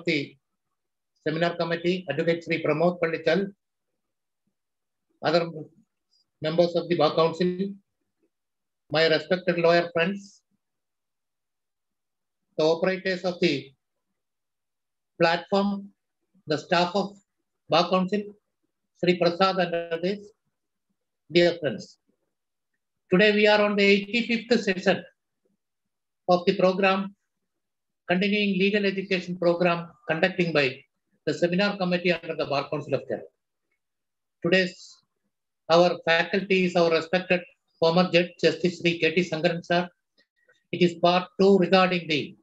of the seminar committee, Advocate Sri Pramod Pandichal, other members of the Bar Council, my respected lawyer friends, the operators of the platform, the staff of Bar Council, Sri Prasad and others, dear friends. Today we are on the 85th session of the program, continuing legal education program conducting by the seminar committee under the Bar Council of Kerala. Today's our faculty is our respected former Judge Justice K.T. Sankaran sir. It is part two regarding the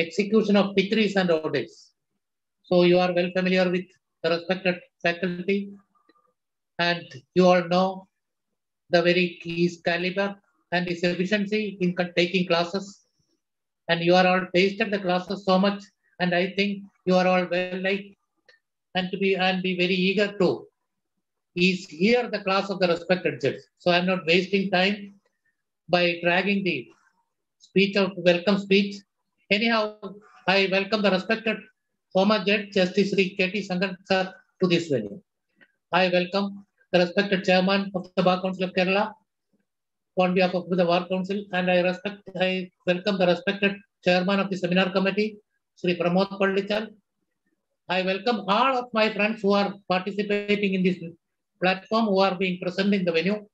execution of decrees and orders. So you are well familiar with the respected faculty and you all know the very his caliber and his efficiency in taking classes and you are all tasted the classes so much and I think you are all well liked and to be and be very eager to is here the class of the respected judge. So I'm not wasting time by dragging the speech of welcome speech. Anyhow, I welcome the respected former judge Justice Sri K.T. Sankaran sir to this venue. I welcome the respected chairman of the Bar Council of Kerala on behalf of the Bar Council and I respect I welcome the respected chairman of the seminar committee, Sri Pramod Pandichal. I welcome all of my friends who are participating in this platform who are being present in the venue,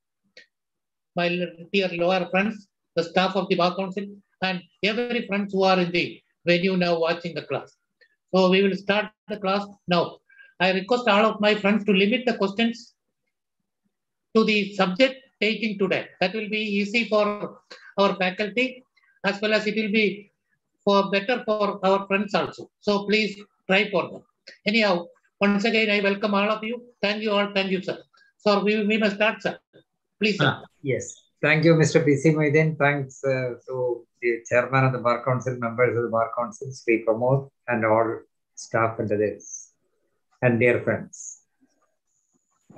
my dear lower friends, the staff of the Bar Council, and every friends who are in the venue now watching the class. So we will start the class now. I request all of my friends to limit the questions to the subject taking today. That will be easy for our faculty as well as it will be for better for our friends also. So please try for them. Anyhow, once again, I welcome all of you. Thank you all. Thank you, sir. So we, we must start, sir. Please, sir. Ah, yes. Thank you, Mr. P.C. Moidin. Thanks uh, to the chairman of the Bar Council, members of the Bar Council, Sri Pramod, and all staff and others, and dear friends.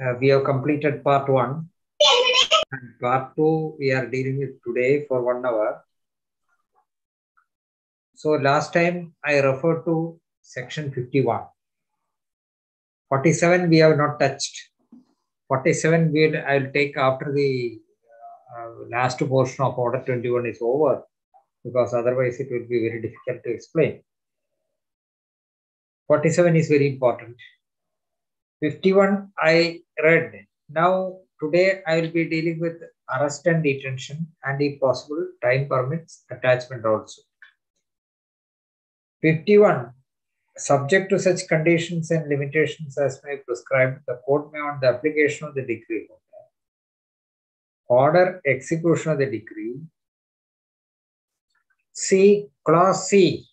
Uh, we have completed part one. And part two, we are dealing with today for one hour. So last time I referred to section 51. 47 we have not touched. 47 we I'll take after the uh, last portion of order 21 is over because otherwise it will be very difficult to explain. 47 is very important. 51 I read. Now today I will be dealing with arrest and detention and if possible time permits attachment also. 51 subject to such conditions and limitations as may be prescribed, the court may, on the application of the decree, order execution of the decree. C, clause C,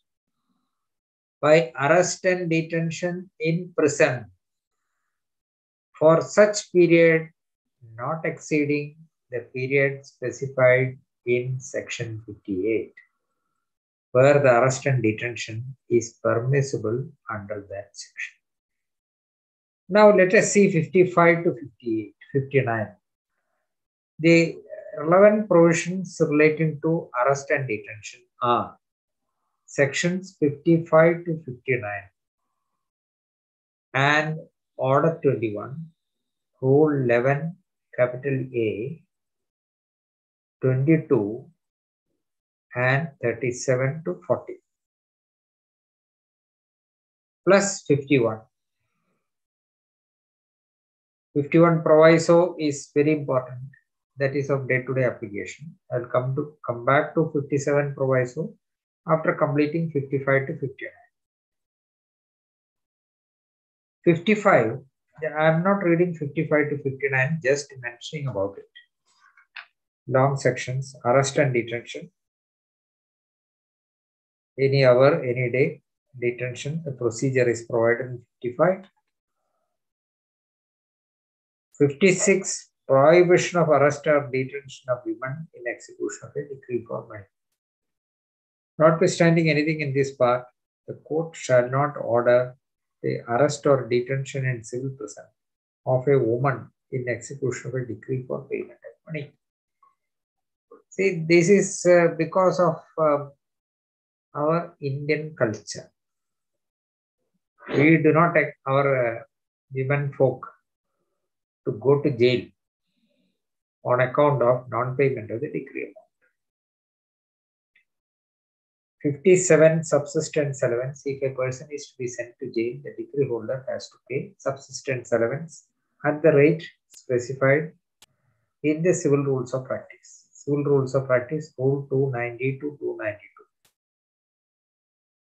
by arrest and detention in prison. For such period not exceeding the period specified in section 58 where the arrest and detention is permissible under that section. Now let us see 55 to 58, 59. The relevant provisions relating to arrest and detention are sections 55 to 59 and order 21, rule 11, capital A, 22, and 37 to 40 plus 51. 51 proviso is very important. That is of day-to-day -day application. I'll come to come back to 57 proviso after completing 55 to 59. 55, I'm not reading 55 to 59, just mentioning about it. Long sections, arrest and detention, any hour, any day, detention, the procedure is provided in 55. 56, prohibition of arrest or detention of women in execution of a decree for men. Notwithstanding anything in this part, the court shall not order the arrest or detention in civil prison of a woman in execution of a decree for payment of money. See, this is uh, because of uh, our Indian culture. We do not take our uh, women folk to go to jail on account of non-payment of the decree amount. 57 subsistence allowance. If a person is to be sent to jail, the decree holder has to pay subsistence allowance at the rate specified in the civil rules of practice. Civil rules of practice, Rule 290 to 292.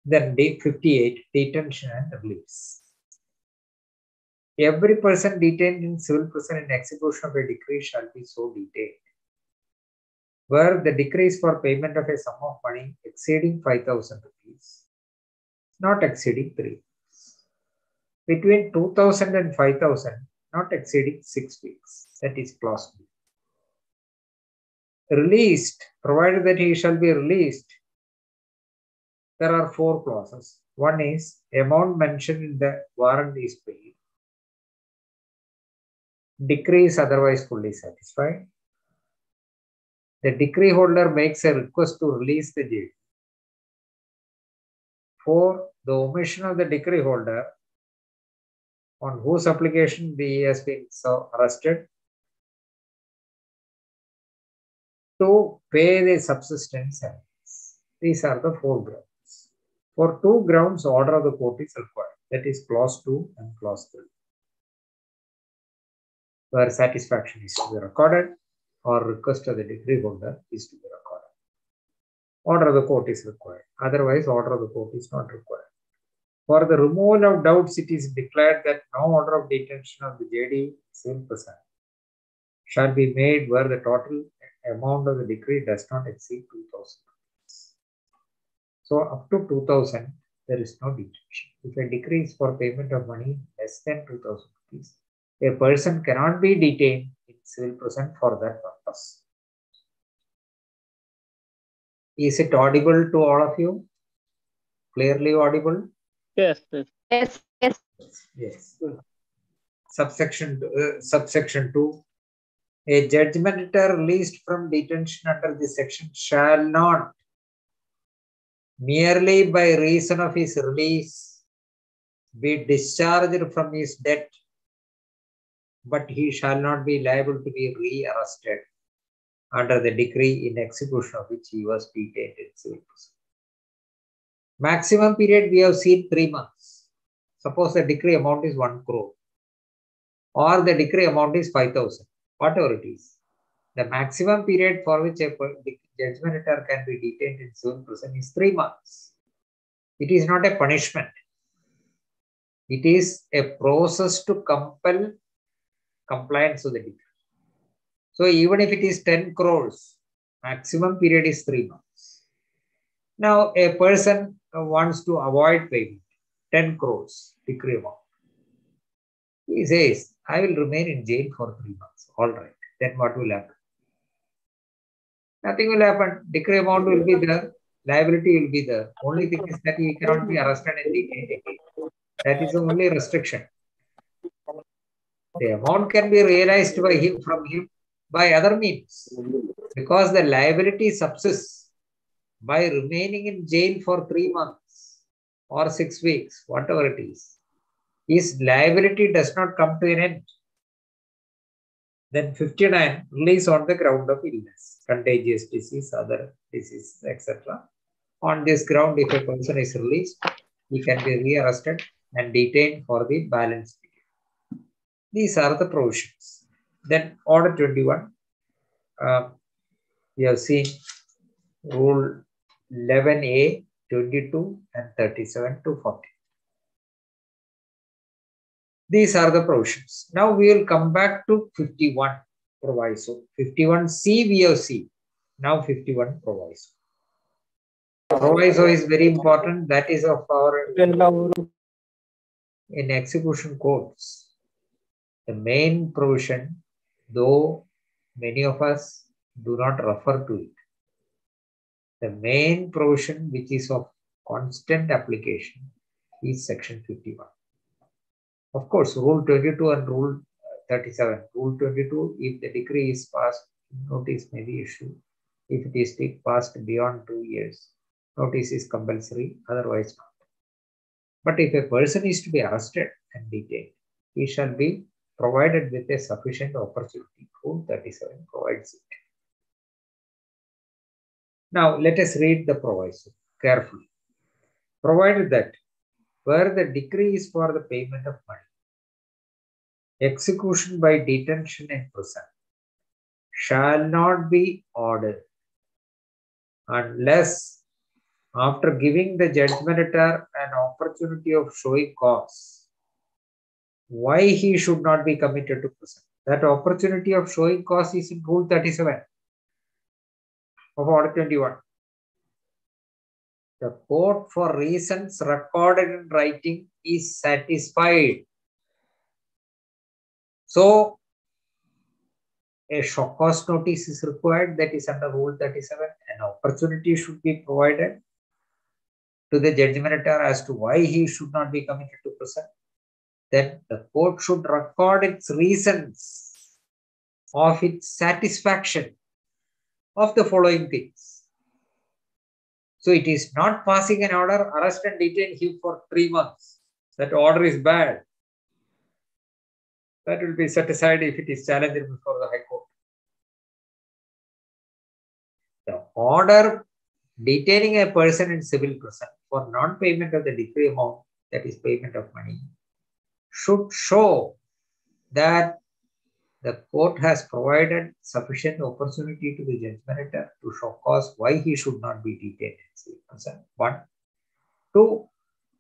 Then day 58, detention and release. Every person detained in civil prison in execution of a decree shall be so detained where the decree is for payment of a sum of money exceeding 5,000 rupees, not exceeding 3 Between 2,000 and 5,000, not exceeding 6 weeks. That is clause. Released, provided that he shall be released, there are four clauses. One is amount mentioned in the warrant is paid. Decree is otherwise fully satisfied the decree holder makes a request to release the jail. For the omission of the decree holder, on whose application the has been arrested, to pay the subsistence These are the four grounds. For two grounds, order of the court is required. That is clause 2 and clause 3. Where satisfaction is to be recorded, or request of the decree holder is to be recorded. Order of the court is required. Otherwise, order of the court is not required. For the removal of doubts, it is declared that no order of detention of the JD civil prison shall be made where the total amount of the decree does not exceed 2000 rupees. So up to 2000, there is no detention. If a decree is for payment of money less than 2000 rupees, a person cannot be detained in civil prison for that purpose. Is it audible to all of you? Clearly audible? Yes, yes. Yes, yes. Yes. Subsection, uh, subsection 2. A judgment released from detention under this section shall not, merely by reason of his release, be discharged from his debt but he shall not be liable to be re-arrested under the decree in execution of which he was detained in civil prison. Maximum period we have seen three months. Suppose the decree amount is 1 crore or the decree amount is 5,000, whatever it is. The maximum period for which a judgment can be detained in civil prison is three months. It is not a punishment. It is a process to compel compliance with the decree. So even if it is 10 crores, maximum period is three months. Now a person wants to avoid payment, 10 crores decree amount. He says, I will remain in jail for three months. All right. Then what will happen? Nothing will happen. Decree amount will be there. Liability will be there. Only thing is that he cannot be arrested and detained again. That is the only restriction. The amount can be realized by him from him by other means because the liability subsists by remaining in jail for three months or six weeks, whatever it is. His liability does not come to an end. Then 59, release on the ground of illness, contagious disease, other disease, etc. On this ground, if a person is released, he can be rearrested and detained for the balance period. these are the provisions. Then order 21, uh, we have seen rule 11a, 22 and 37 to 40. These are the provisions. Now we will come back to 51 proviso. 51c we have seen. Now 51 proviso. Proviso is very important. That is of our in execution codes the main provision, though many of us do not refer to it, the main provision which is of constant application is section 51. Of course, rule 22 and rule 37. Rule 22, if the decree is passed, notice may be issued. If it is passed beyond two years, notice is compulsory, otherwise not. But if a person is to be arrested and detained, he shall be provided with a sufficient opportunity. Rule 37 provides it. Now, let us read the proviso carefully. Provided that where the decree is for the payment of money, execution by detention in prison shall not be ordered unless after giving the judgmentor an opportunity of showing cause why he should not be committed to prison. That opportunity of showing cause is in Rule 37 of Order 21. The court, for reasons recorded in writing, is satisfied. So, a show cause notice is required that is under Rule 37. An opportunity should be provided to the judgmentor as to why he should not be committed to prison. Then the court should record its reasons of its satisfaction of the following things. So it is not passing an order, arrest and detain him for three months. That order is bad. That will be set aside if it is challenged before the High Court. The order detaining a person in civil prison for non-payment of the decree amount, that is payment of money, should show that the court has provided sufficient opportunity to the judgmentor to show cause why he should not be detained in. One. Two,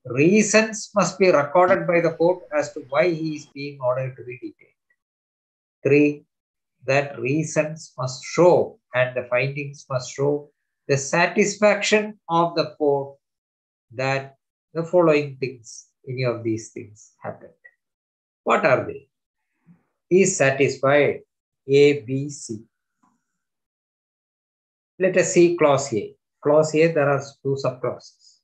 reasons must be recorded by the court as to why he is being ordered to be detained. Three, that reasons must show and the findings must show the satisfaction of the court that the following things, any of these things happened. What are they? Is satisfied A, B, C. Let us see clause A. Clause A, there are two subclauses.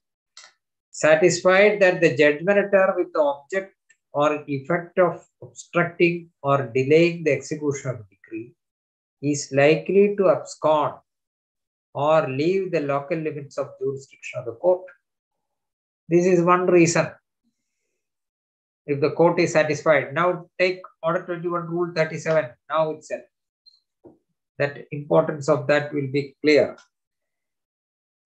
Satisfied that the judgmentor with the object or effect of obstructing or delaying the execution of the decree is likely to abscond or leave the local limits of jurisdiction of the court. This is one reason. If the court is satisfied, now take Order 21, Rule 37, now itself. That importance of that will be clear.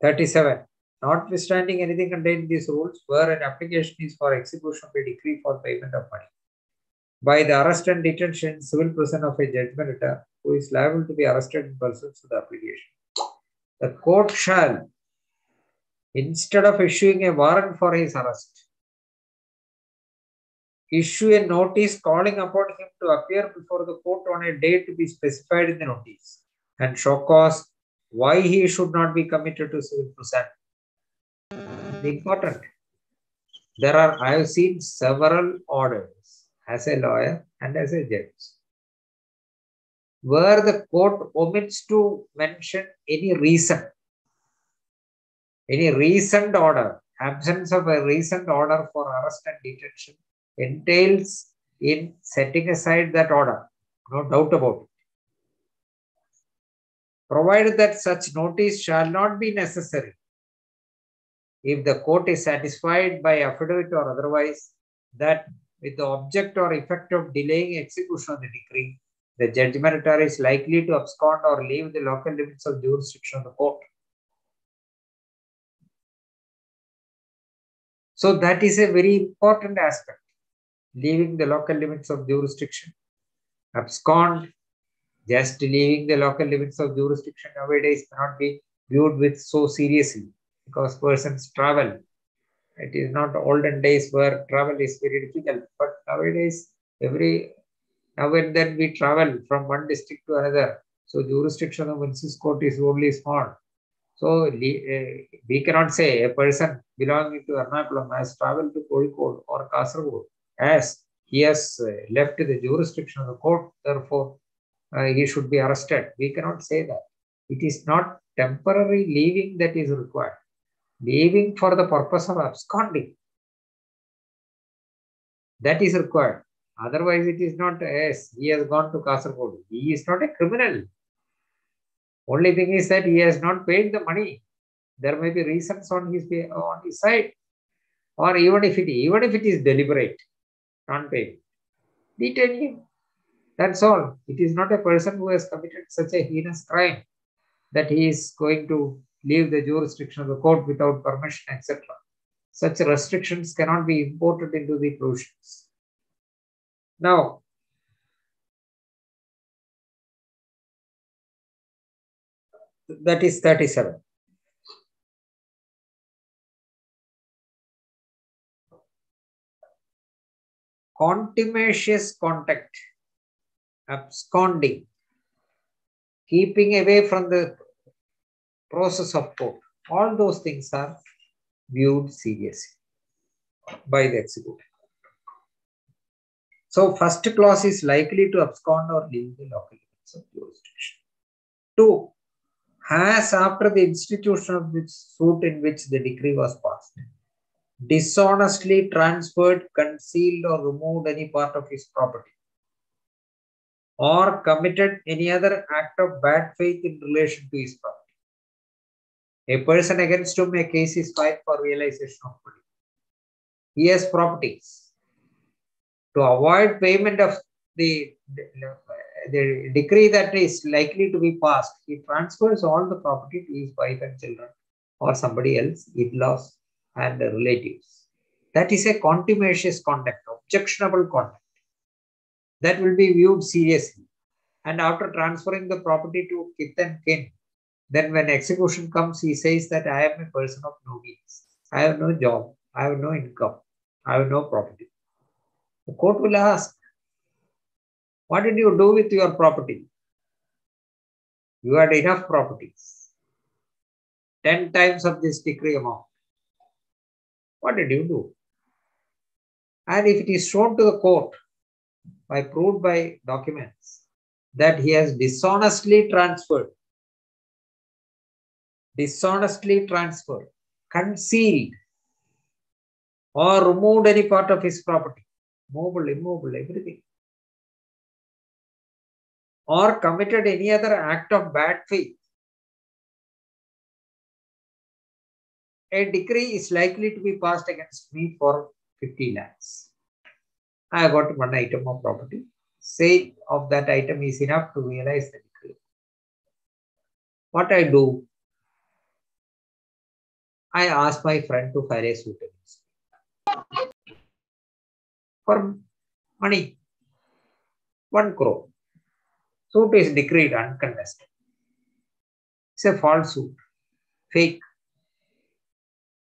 37. Notwithstanding anything contained in these rules, where an application is for execution of a decree for payment of money by the arrest and detention civil prison of a judgment judgmentor who is liable to be arrested in pursuance of the application. The court shall, instead of issuing a warrant for his arrest, issue a notice calling upon him to appear before the court on a day to be specified in the notice and show cause why he should not be committed to civil prison. Important. There are, I have seen several orders as a lawyer and as a judge where the court omits to mention any reason, any recent order, absence of a recent order for arrest and detention entails in setting aside that order. No doubt about it. Provided that such notice shall not be necessary if the court is satisfied by affidavit or otherwise that with the object or effect of delaying execution of the decree, the judgmentor is likely to abscond or leave the local limits of jurisdiction of the court. So that is a very important aspect, leaving the local limits of jurisdiction. Abscond, just leaving the local limits of jurisdiction nowadays cannot be viewed with so seriously because persons travel. It is not olden days where travel is very difficult, but nowadays every now and then we travel from one district to another. So jurisdiction of Munsiff's court is only small. So uh, we cannot say a person belonging to Ernakulam has traveled to Kozhikode or Kasaragod as he has uh, left the jurisdiction of the court, therefore uh, he should be arrested. We cannot say that. It is not temporary leaving that is required. Leaving for the purpose of absconding. That is required. Otherwise, it is not, yes, he has gone to Kasaragod. He is not a criminal. Only thing is that he has not paid the money. There may be reasons on his on his side. or even if it even if it is deliberate non-payment, detain him. That's all. It is not a person who has committed such a heinous crime that he is going to leave the jurisdiction of the court without permission, etc. Such restrictions cannot be imported into the provisions. Now, that is 37. Contumacious contact, absconding, keeping away from the process of court. All those things are viewed seriously by the executive. So first clause is likely to abscond or leave the local limits of jurisdiction. Two, has after the institution of which suit in which the decree was passed, dishonestly transferred, concealed or removed any part of his property or committed any other act of bad faith in relation to his property. A person against whom a case is filed for realization of money. He has properties. To avoid payment of the, the, decree that is likely to be passed, he transfers all the property to his wife and children or somebody else, in-laws and relatives. That is a contumacious conduct, objectionable conduct. That will be viewed seriously. And after transferring the property to kith and kin, then when execution comes, he says that I am a person of no means. I have no job. I have no income. I have no property. The court will ask, what did you do with your property? You had enough properties. 10 times of this decree amount. What did you do? And if it is shown to the court by proved by documents that he has dishonestly transferred dishonestly transferred, concealed, or removed any part of his property, mobile, immobile, everything, or committed any other act of bad faith, a decree is likely to be passed against me for 50 lakhs. I got one item of property. Sale of that item is enough to realize the decree. What I do, I ask my friend to file a suit against me for money, one crore. Suit is decreed uncontested. It's a false suit, fake.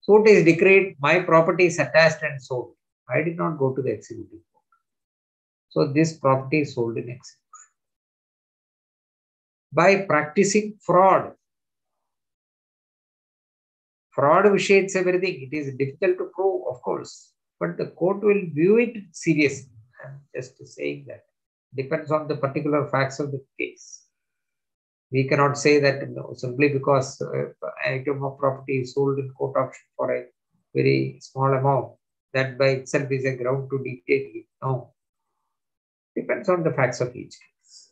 Suit is decreed, my property is attached and sold. I did not go to the executing court. So this property is sold in execution. By practicing fraud, fraud vitiates everything. It is difficult to prove, of course, but the court will view it seriously. I'm just saying that. Depends on the particular facts of the case. We cannot say that simply because uh, item of property is sold in court auction for a very small amount, that by itself is a ground to detain it. No. Depends on the facts of each case.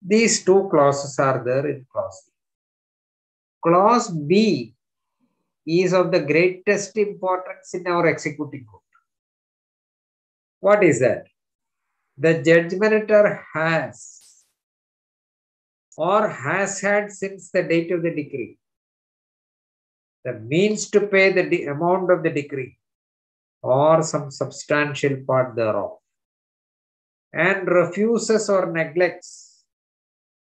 These two clauses are there in clause A. Clause B is of the greatest importance in our executing court. What is that? The judgmentor has or has had since the date of the decree the means to pay the amount of the decree or some substantial part thereof and refuses or neglects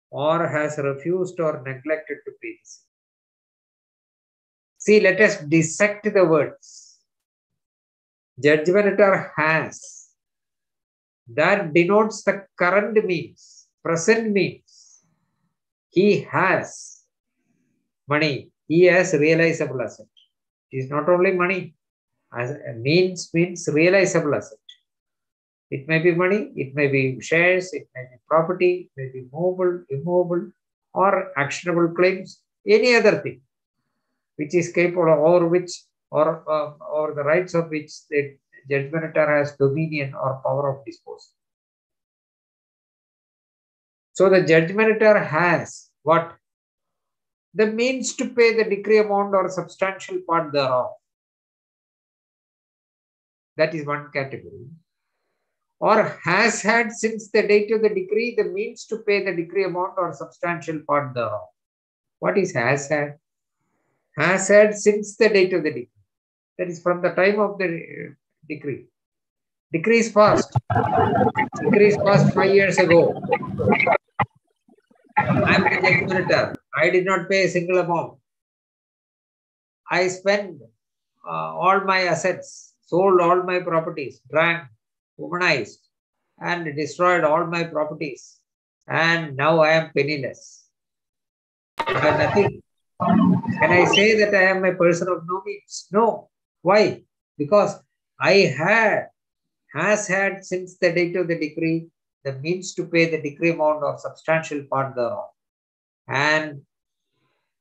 or has refused or neglected to pay this. See, let us dissect the words. Judgmentor has. That denotes the current means, present means. He has money. He has realizable asset. It is not only money. As means means realizable asset. It may be money, it may be shares, it may be property, it may be mobile, immobile, or actionable claims, any other thing which is capable or which or uh, or the rights of which the judgmentor has dominion or power of disposal. So the judgmentor has what? The means to pay the decree amount or substantial part thereof. that is one category, or has had since the date of the decree the means to pay the decree amount or substantial part thereof. What is has had? Has had since the date of the decree. That is from the time of the uh, decree. Decree is passed. Decree is passed five years ago. I am the judge I did not pay a single amount. I spent uh, all my assets, sold all my properties, drank, womanized, and destroyed all my properties. And now I am penniless. I have nothing. Can I say that I am a person of no means? No. Why? Because I had, has had since the date of the decree, the means to pay the decree amount or substantial part thereof. And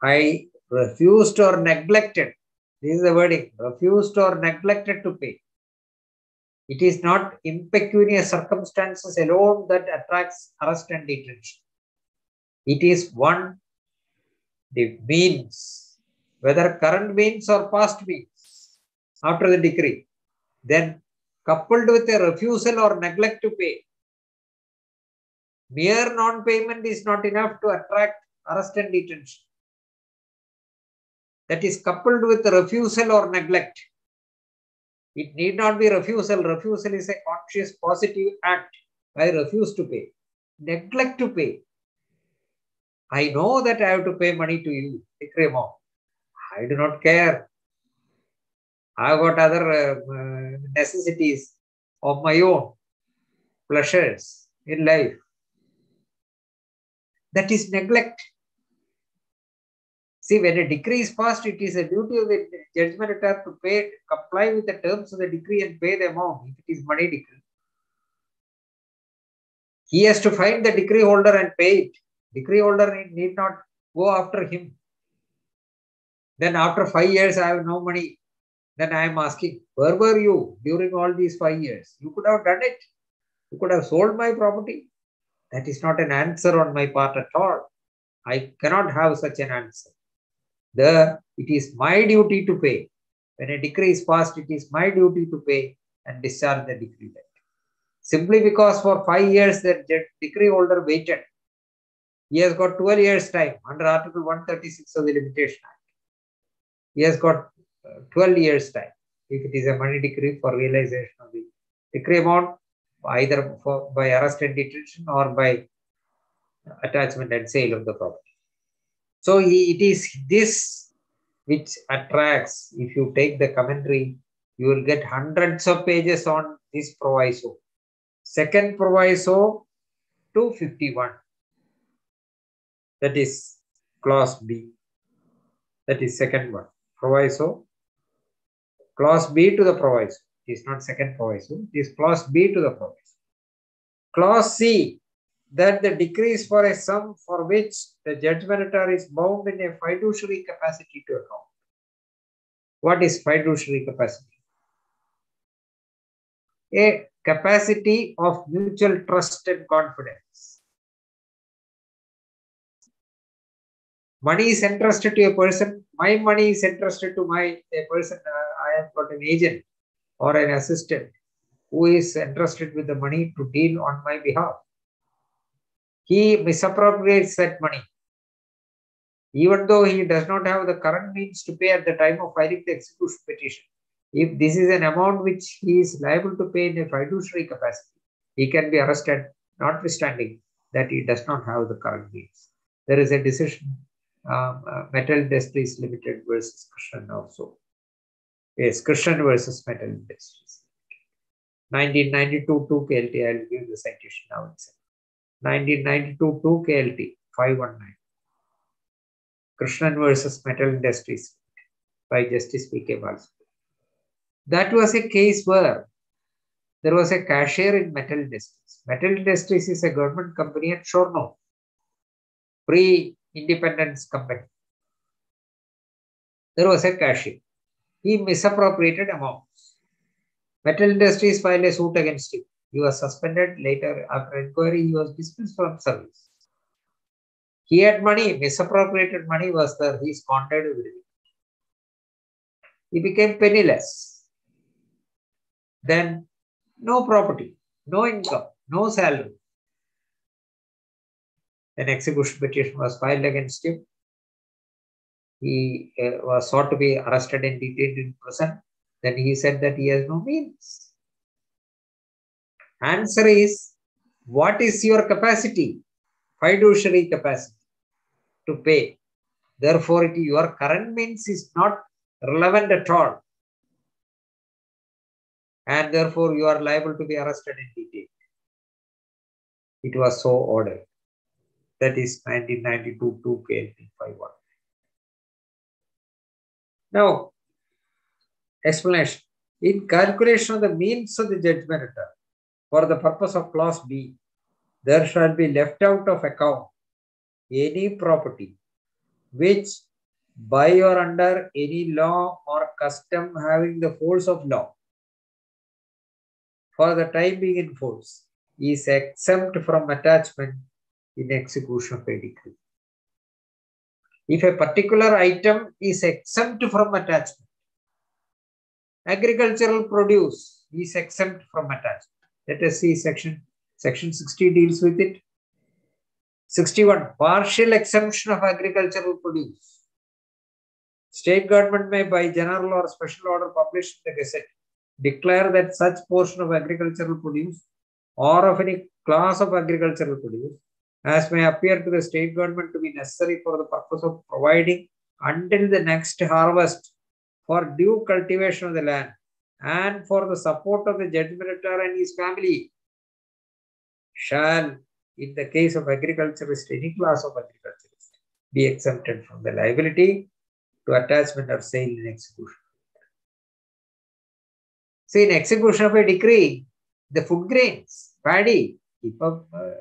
I refused or neglected, this is the wording, refused or neglected to pay. It is not impecunious circumstances alone that attracts arrest and detention. It is one, the means, whether current means or past means, after the decree, then coupled with a refusal or neglect to pay. Mere non-payment is not enough to attract arrest and detention. That is coupled with refusal or neglect. It need not be refusal. Refusal is a conscious positive act. I refuse to pay. Neglect to pay. I know that I have to pay money to you. I do not care. I have got other uh, necessities of my own, pleasures in life. That is neglect. See, when a decree is passed, it is a duty of the judgment to pay, comply with the terms of the decree and pay the amount if it is money decree. He has to find the decree holder and pay it. Decree holder need not go after him. Then after five years, I have no money. Then I am asking, where were you during all these five years? You could have done it. You could have sold my property. That is not an answer on my part at all. I cannot have such an answer. The, it is my duty to pay. When a decree is passed, it is my duty to pay and discharge the decree debt. Simply because for five years the decree holder waited. He has got 12 years time under Article 136 of the Limitation Act. He has got uh, 12 years time if it is a money decree for realization of the decree amount either for, by arrest and detention or by attachment and sale of the property. So it is this which attracts, if you take the commentary, you will get hundreds of pages on this proviso. Second proviso, 251. That is clause B. That is second one. Proviso clause B to the proviso. Is not second proviso, it is clause B to the proviso. Clause C, that the decree is for a sum for which the judgmentor is bound in a fiduciary capacity to account. What is fiduciary capacity? A capacity of mutual trust and confidence. Money is entrusted to a person. My money is entrusted to my a person. Uh, I have got an agent or an assistant who is entrusted with the money to deal on my behalf. He misappropriates that money. Even though he does not have the current means to pay at the time of filing the execution petition, if this is an amount which he is liable to pay in a fiduciary capacity, he can be arrested, notwithstanding that he does not have the current means. There is a decision, um, uh, Metal Industries Limited versus Krishnan also. Yes, Krishnan versus Metal Industries. 1992 2 KLT, I'll give the citation now itself. 1992 2 KLT 519. Krishnan versus Metal Industries by Justice P.K. Balsu. That was a case where there was a cashier in Metal Industries. Metal Industries is a government company at Shornur, pre-independence company. There was a cashier he misappropriated amounts. Metal Industries filed a suit against him. He was suspended. Later, after inquiry, he was dismissed from service. He had money, misappropriated money was there. He squandered everything. He became penniless. then no property, no income, no salary. An execution petition was filed against him. He uh, was sought to be arrested and detained in prison. Then he said that he has no means. Answer is what is your capacity? Fiduciary capacity to pay. Therefore, it, your current means is not relevant at all. And therefore, you are liable to be arrested and detained. It was so ordered. That is 1992 2 KLT 51. Now, explanation. In calculation of the means of the judgment for the purpose of clause B, there shall be left out of account any property which by or under any law or custom having the force of law for the time being in force is exempt from attachment in execution of a decree. If a particular item is exempt from attachment, agricultural produce is exempt from attachment. Let us see section, section 60 deals with it. 61, partial exemption of agricultural produce. State government may by general or special order published in the Gazette declare that such portion of agricultural produce or of any class of agricultural produce as may appear to the state government to be necessary for the purpose of providing until the next harvest for due cultivation of the land and for the support of the judgmentor and his family shall, in the case of agriculturist, any class of agriculturist, be exempted from the liability to attachment or sale in execution. See, in execution of a decree, the food grains, paddy, ഇപ്പം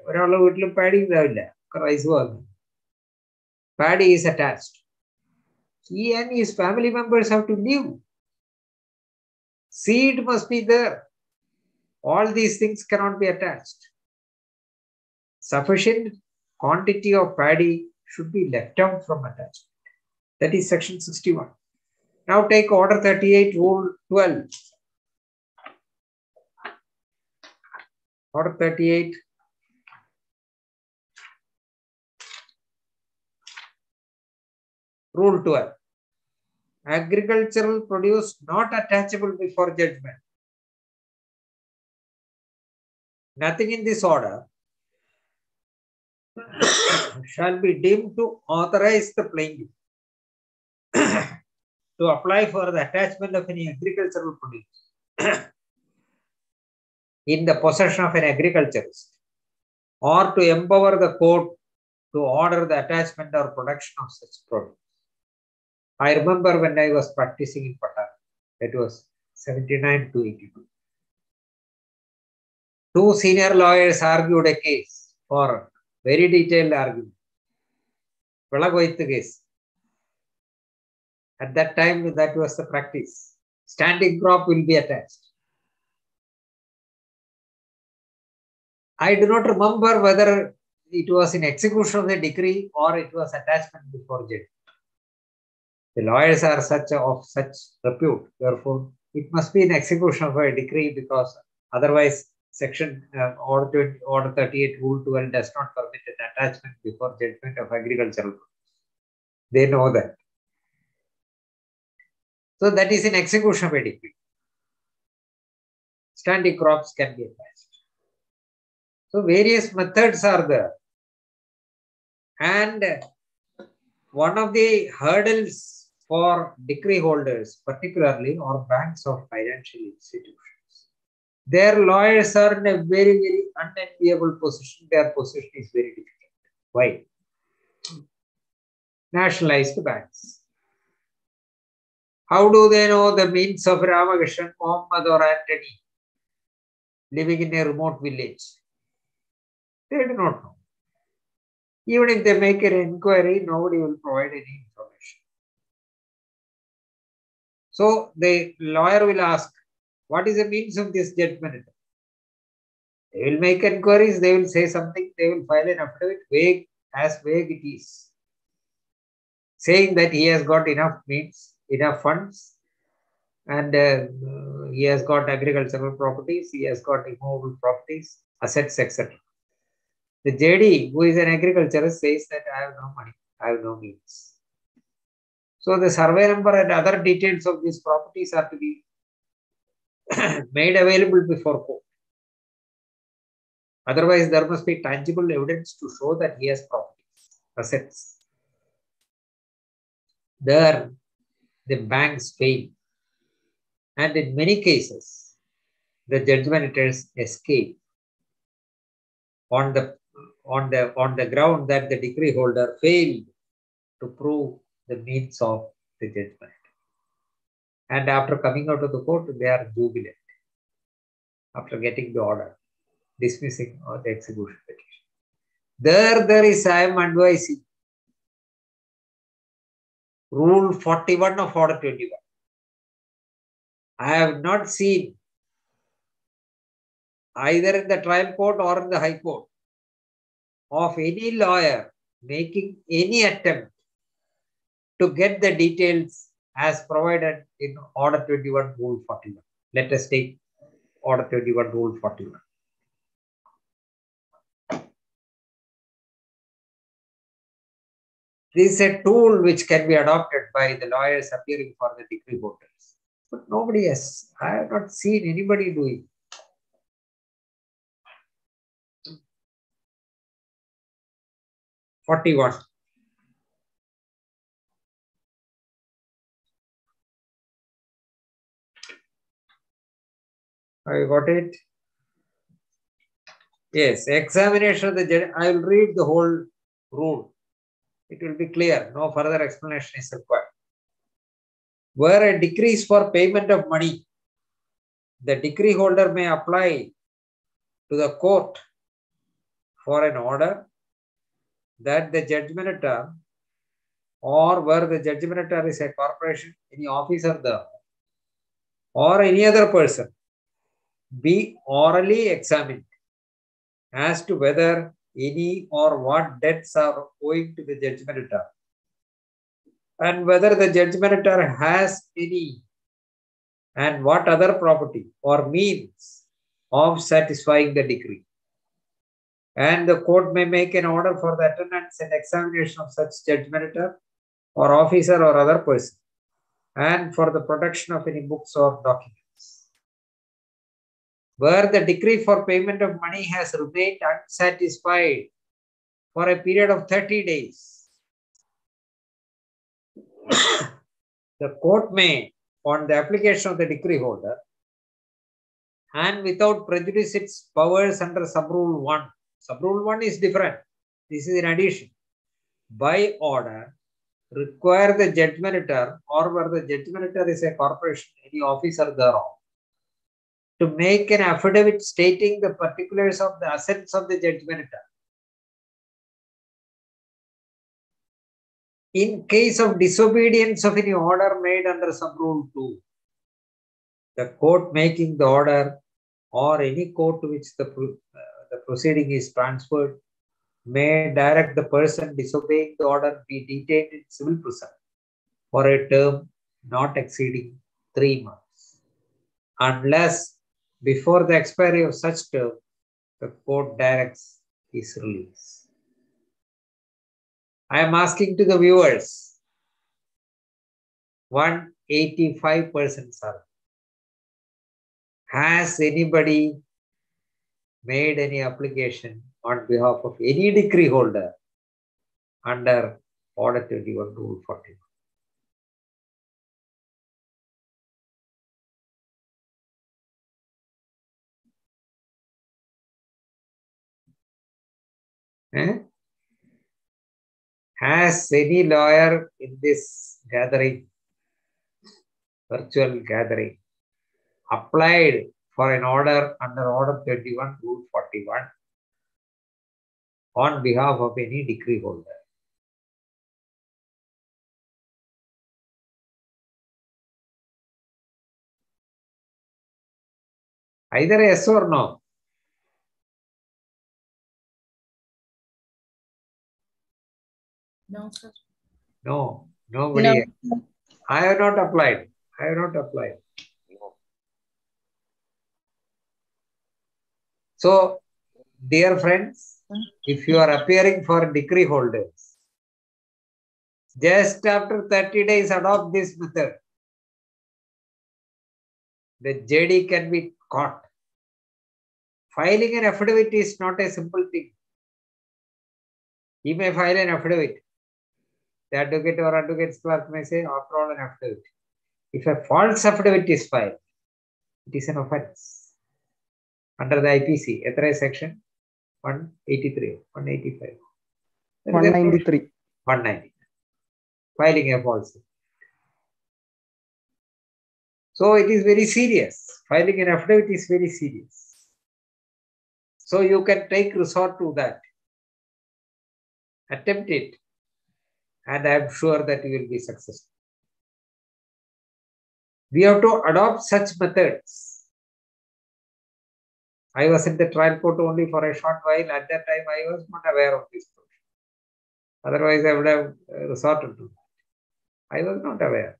ഒരാളുടെ വീട്ടിലും paddy ഉണ്ടാവില്ല rice വാങ്ങും paddy is attached he and his family members have to live. Seed must be there. All these things cannot be attached. Sufficient quantity of paddy should be left out from attachment. That is section 61. Now take order 38, rule 12. Order 38. Rule 12. Agricultural produce not attachable before judgment. Nothing in this order shall be deemed to authorize the plaintiff to apply for the attachment of any agricultural produce in the possession of an agriculturist or to empower the court to order the attachment or production of such produce. I remember when I was practicing in Patan, it was 79 to 82. Two senior lawyers argued a case for very detailed argument. Velagoithu case. At that time, that was the practice. Standing crop will be attached. I do not remember whether it was in execution of the decree or it was attachment before judgment. The lawyers are such of such repute, therefore it must be in execution of a decree because otherwise section uh, order, 20, order 38 rule 12 does not permit an attachment before judgment of agricultural They know that. So that is in execution of a decree. Standing crops can be attached. So various methods are there. And one of the hurdles for decree holders, particularly, are banks of financial institutions. Their lawyers are in a very, very unenviable position. Their position is very difficult. Why? Nationalized banks. How do they know the means of Ramakrishnan, Muhammad, or Antony living in a remote village? They do not know. Even if they make an inquiry, nobody will provide any information. So the lawyer will ask, what is the means of this judgment? They will make inquiries, they will say something, they will file an affidavit, vague as vague it is, saying that he has got enough means, enough funds and uh, he has got agricultural properties, he has got immovable properties, assets, etc. The JD, who is an agriculturist, says that I have no money, I have no means. So the survey number and other details of these properties are to be made available before court. Otherwise, there must be tangible evidence to show that he has properties, assets. There, the banks fail. And in many cases, the judgmentors escape on the on the on the ground that the decree holder failed to prove the means of the judgment. And after coming out of the court, they are jubilant after getting the order, dismissing or the execution petition. There, there is, I am advising, Rule 41 of Order 21. I have not seen either in the trial court or in the high court of any lawyer making any attempt to get the details as provided in Order 21, Rule 41. Let us take Order 21, Rule 41. This is a tool which can be adopted by the lawyers appearing for the decree holders. But nobody has, I have not seen anybody doing. Forty-one. I got it. Yes, examination of the. I will read the whole rule. It will be clear. No further explanation is required. Where a decree is for payment of money, the decree holder may apply to the court for an order that the judgmentor or where the judgmentor is a corporation, any officer there, or any other person be orally examined as to whether any or what debts are owing to the judgmentor and whether the judgmentor has any and what other property or means of satisfying the decree. And the court may make an order for the attendance and examination of such judgmentor or officer or other person and for the production of any books or documents where the decree for payment of money has remained unsatisfied for a period of 30 days. the court may, on the application of the decree holder, and without prejudice its powers under subrule 1. Subrule 1 is different. This is in addition. By order, require the judgmentor or where the judgmentor is a corporation, any officer thereof, to make an affidavit stating the particulars of the assets of the judgmentor. In case of disobedience of any order made under subrule 2, the court making the order or any court to which the, uh, the proceeding is transferred may direct the person disobeying the order be detained in civil prison for a term not exceeding three months unless before the expiry of such term, the court directs his release. I am asking to the viewers, 185% sir. Has anybody made any application on behalf of any decree holder under Order 21, Rule 41? Eh? Has any lawyer in this gathering, virtual gathering, applied for an order under Order 21, Rule 41 on behalf of any decree holder? Either yes or no. No, sir. No, nobody. No. I have not applied. I have not applied. So, dear friends, hmm. if you are appearing for decree holders, just after 30 days, adopt this method. The JD can be caught. Filing an affidavit is not a simple thing. He may file an affidavit. The advocate or advocate's clerk may say, after all, an affidavit. If a false affidavit is filed, it is an offense under the IPC, Authorized Section 183, 185. There is a 193. 190. Filing a false. So it is very serious. Filing an affidavit is very serious. So you can take resort to that. Attempt it. And I am sure that you will be successful. We have to adopt such methods. I was in the trial court only for a short while. At that time, I was not aware of this. Provision. Otherwise, I would have uh, resorted to that. I was not aware.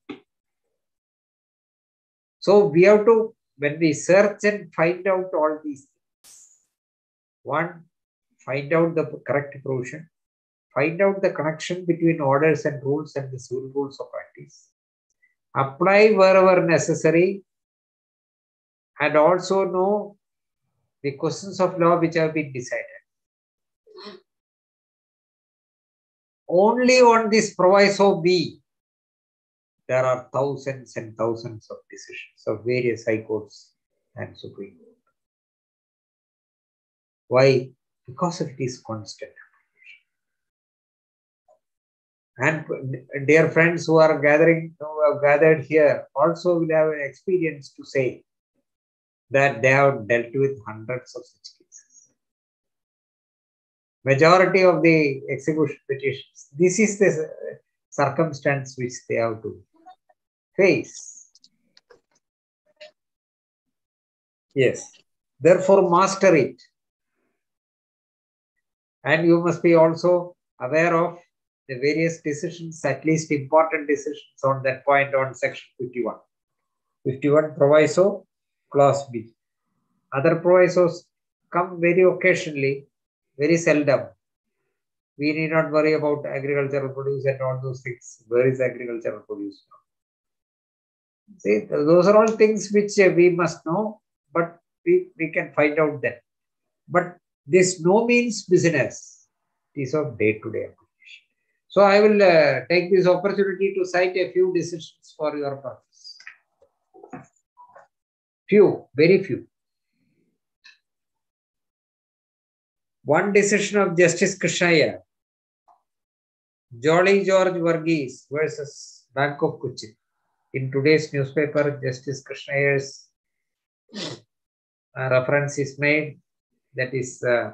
So we have to, when we search and find out all these things, one, find out the correct provision, find out the connection between orders and rules and the civil rules of practice, apply wherever necessary, and also know the questions of law which have been decided. Only on this proviso B, there are thousands and thousands of decisions of various high courts and Supreme Court. Why? Because of it is constant. application. And dear friends who are gathering, who have gathered here, also will have an experience to say that they have dealt with hundreds of such cases. Majority of the execution petitions, this is the circumstance which they have to face. Yes, therefore master it. And you must be also aware of the various decisions, at least important decisions on that point on section 51. 51 proviso, clause B. Other provisos come very occasionally, very seldom. We need not worry about agricultural produce and all those things. Where is agricultural produce now? See, those are all things which uh, we must know, but we, we can find out then. But this no means business. It is of day-to-day application. So I will uh, take this opportunity to cite a few decisions for your purpose. Few, very few. One decision of Justice Krishna Iyer, Jolly George Varghese versus Bank of Cochin. In today's newspaper, Justice Krishna Iyer's uh, reference is made. That is uh,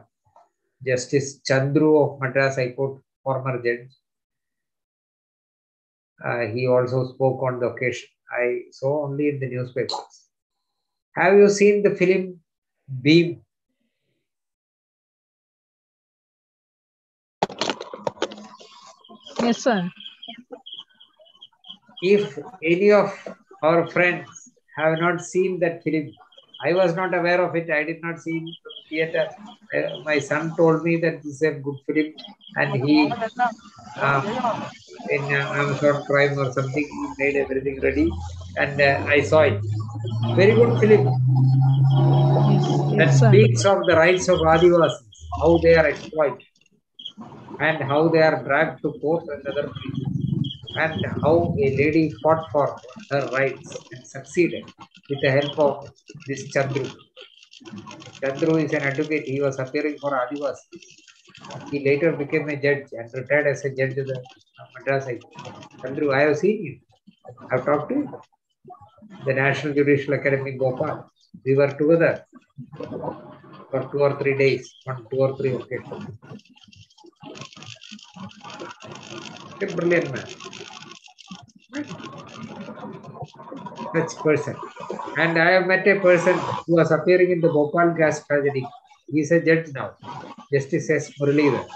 Justice Chandru of Madras High Court, former judge. Uh, he also spoke on the occasion. I saw only in the newspapers. Have you seen the film Bhim? Yes, sir. If any of our friends have not seen that film, I was not aware of it. I did not see it from theater. Uh, my son told me that this is a good film, and he, uh, in uh, Amazon Prime or something, he made everything ready, and uh, I saw it. Very good film. That Yes, speaks of the rights of Adivasis, how they are exploited, and how they are dragged to court and other places, and how a lady fought for her rights and succeeded with the help of this Chandru. Chandru is an advocate. He was appearing for Adivasis. He later became a judge and retired as a judge of the Madras High Court. Seen him. I have talked to him. The National Judicial Academy, Bhopal. We were together for two or three days, on two or three occasions. A brilliant man. Such person. And I have met a person who was appearing in the Bhopal gas tragedy. He is a judge now, Justice S. Muralidhar.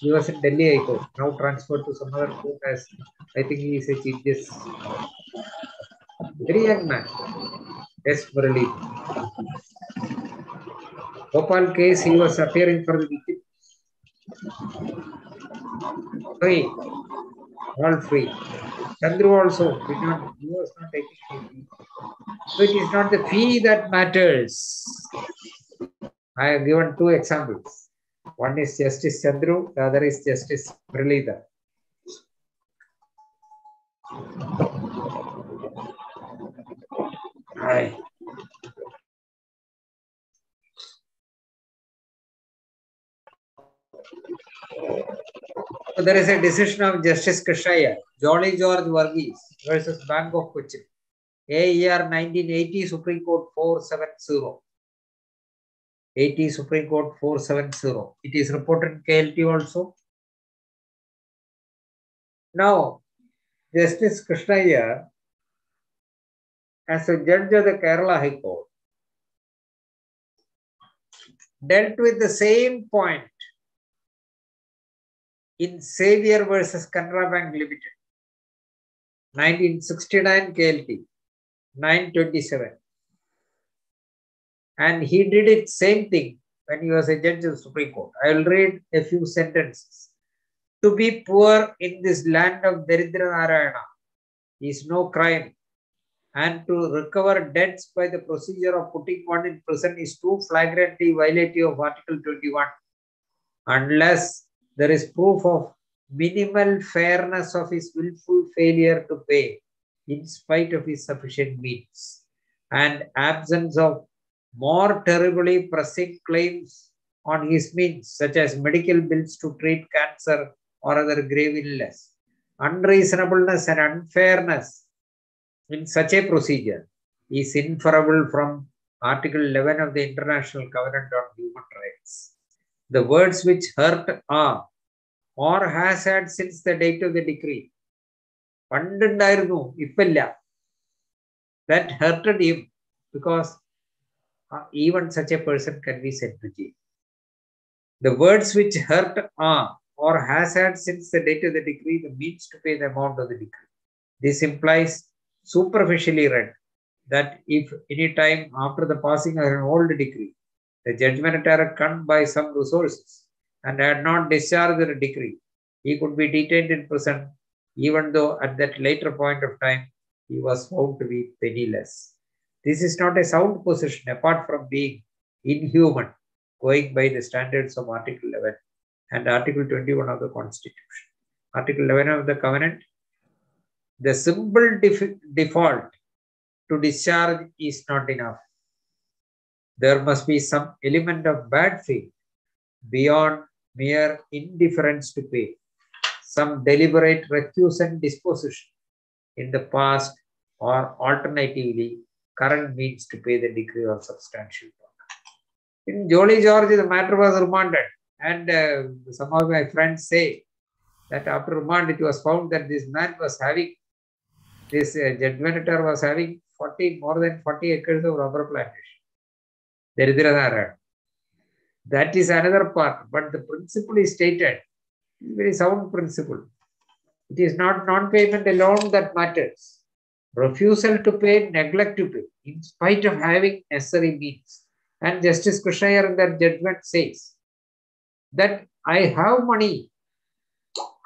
He was in Delhi High Court, now transferred to some other court as I think he is a chief justice. Very young man. S. Muralidhar. Gopal case, he was appearing for the victim. Free. All free. Chandru also did not, he was not taking fee. So it is not the fee that matters. I have given two examples. One is Justice Chandru, the other is Justice Muralidhar. Right. So there is a decision of Justice Krishna Iyer, Jolly George Varghese versus Bank of Cochin. AIR 1980 Supreme Court 470. 80 Supreme Court 470. It is reported KLT also. Now, Justice Krishna Iyer, as a judge of the Kerala High Court, dealt with the same point in Xavier versus Canara Bank Limited, 1969 KLT, 927. And he did it same thing when he was a judge of the Supreme Court. I will read a few sentences. To be poor in this land of Daridra Narayana is no crime, and to recover debts by the procedure of putting one in prison is too flagrantly violative of Article 21, unless there is proof of minimal fairness of his willful failure to pay in spite of his sufficient means and absence of more terribly pressing claims on his means, such as medical bills to treat cancer or other grave illness. Unreasonableness and unfairness in such a procedure is inferable from Article 11 of the International Covenant on Human Rights. The words which hurt are or has had since the date of the decree. പണ്ടുണ്ടായിരുന്നു ഇപ്പില്ല that hurted him because even such a person can be sent to jail. The words which hurt are or has had since the date of the decree the means to pay the amount of the decree. This implies superficially read that if any time after the passing of an old decree, the judgment had come by some resources and had not discharged the decree, he could be detained in prison, even though at that later point of time he was found to be penniless. This is not a sound position apart from being inhuman, going by the standards of Article 11 and Article 21 of the Constitution. Article 11 of the Covenant, the simple def- default to discharge is not enough. There must be some element of bad faith beyond mere indifference to pay, some deliberate recusant disposition in the past, or alternatively, current means to pay the degree of substantial work. In Jolly George, the matter was remanded, and uh, some of my friends say that after remand, it was found that this man was having, this uh, was having 40, more than 40 acres of rubber plantation. Daridra That is another part, but the principle is stated, very sound principle. It is not non-payment alone that matters. Refusal to pay, neglect to pay, in spite of having necessary means. And Justice Krishna Iyer in that judgment says that I have money.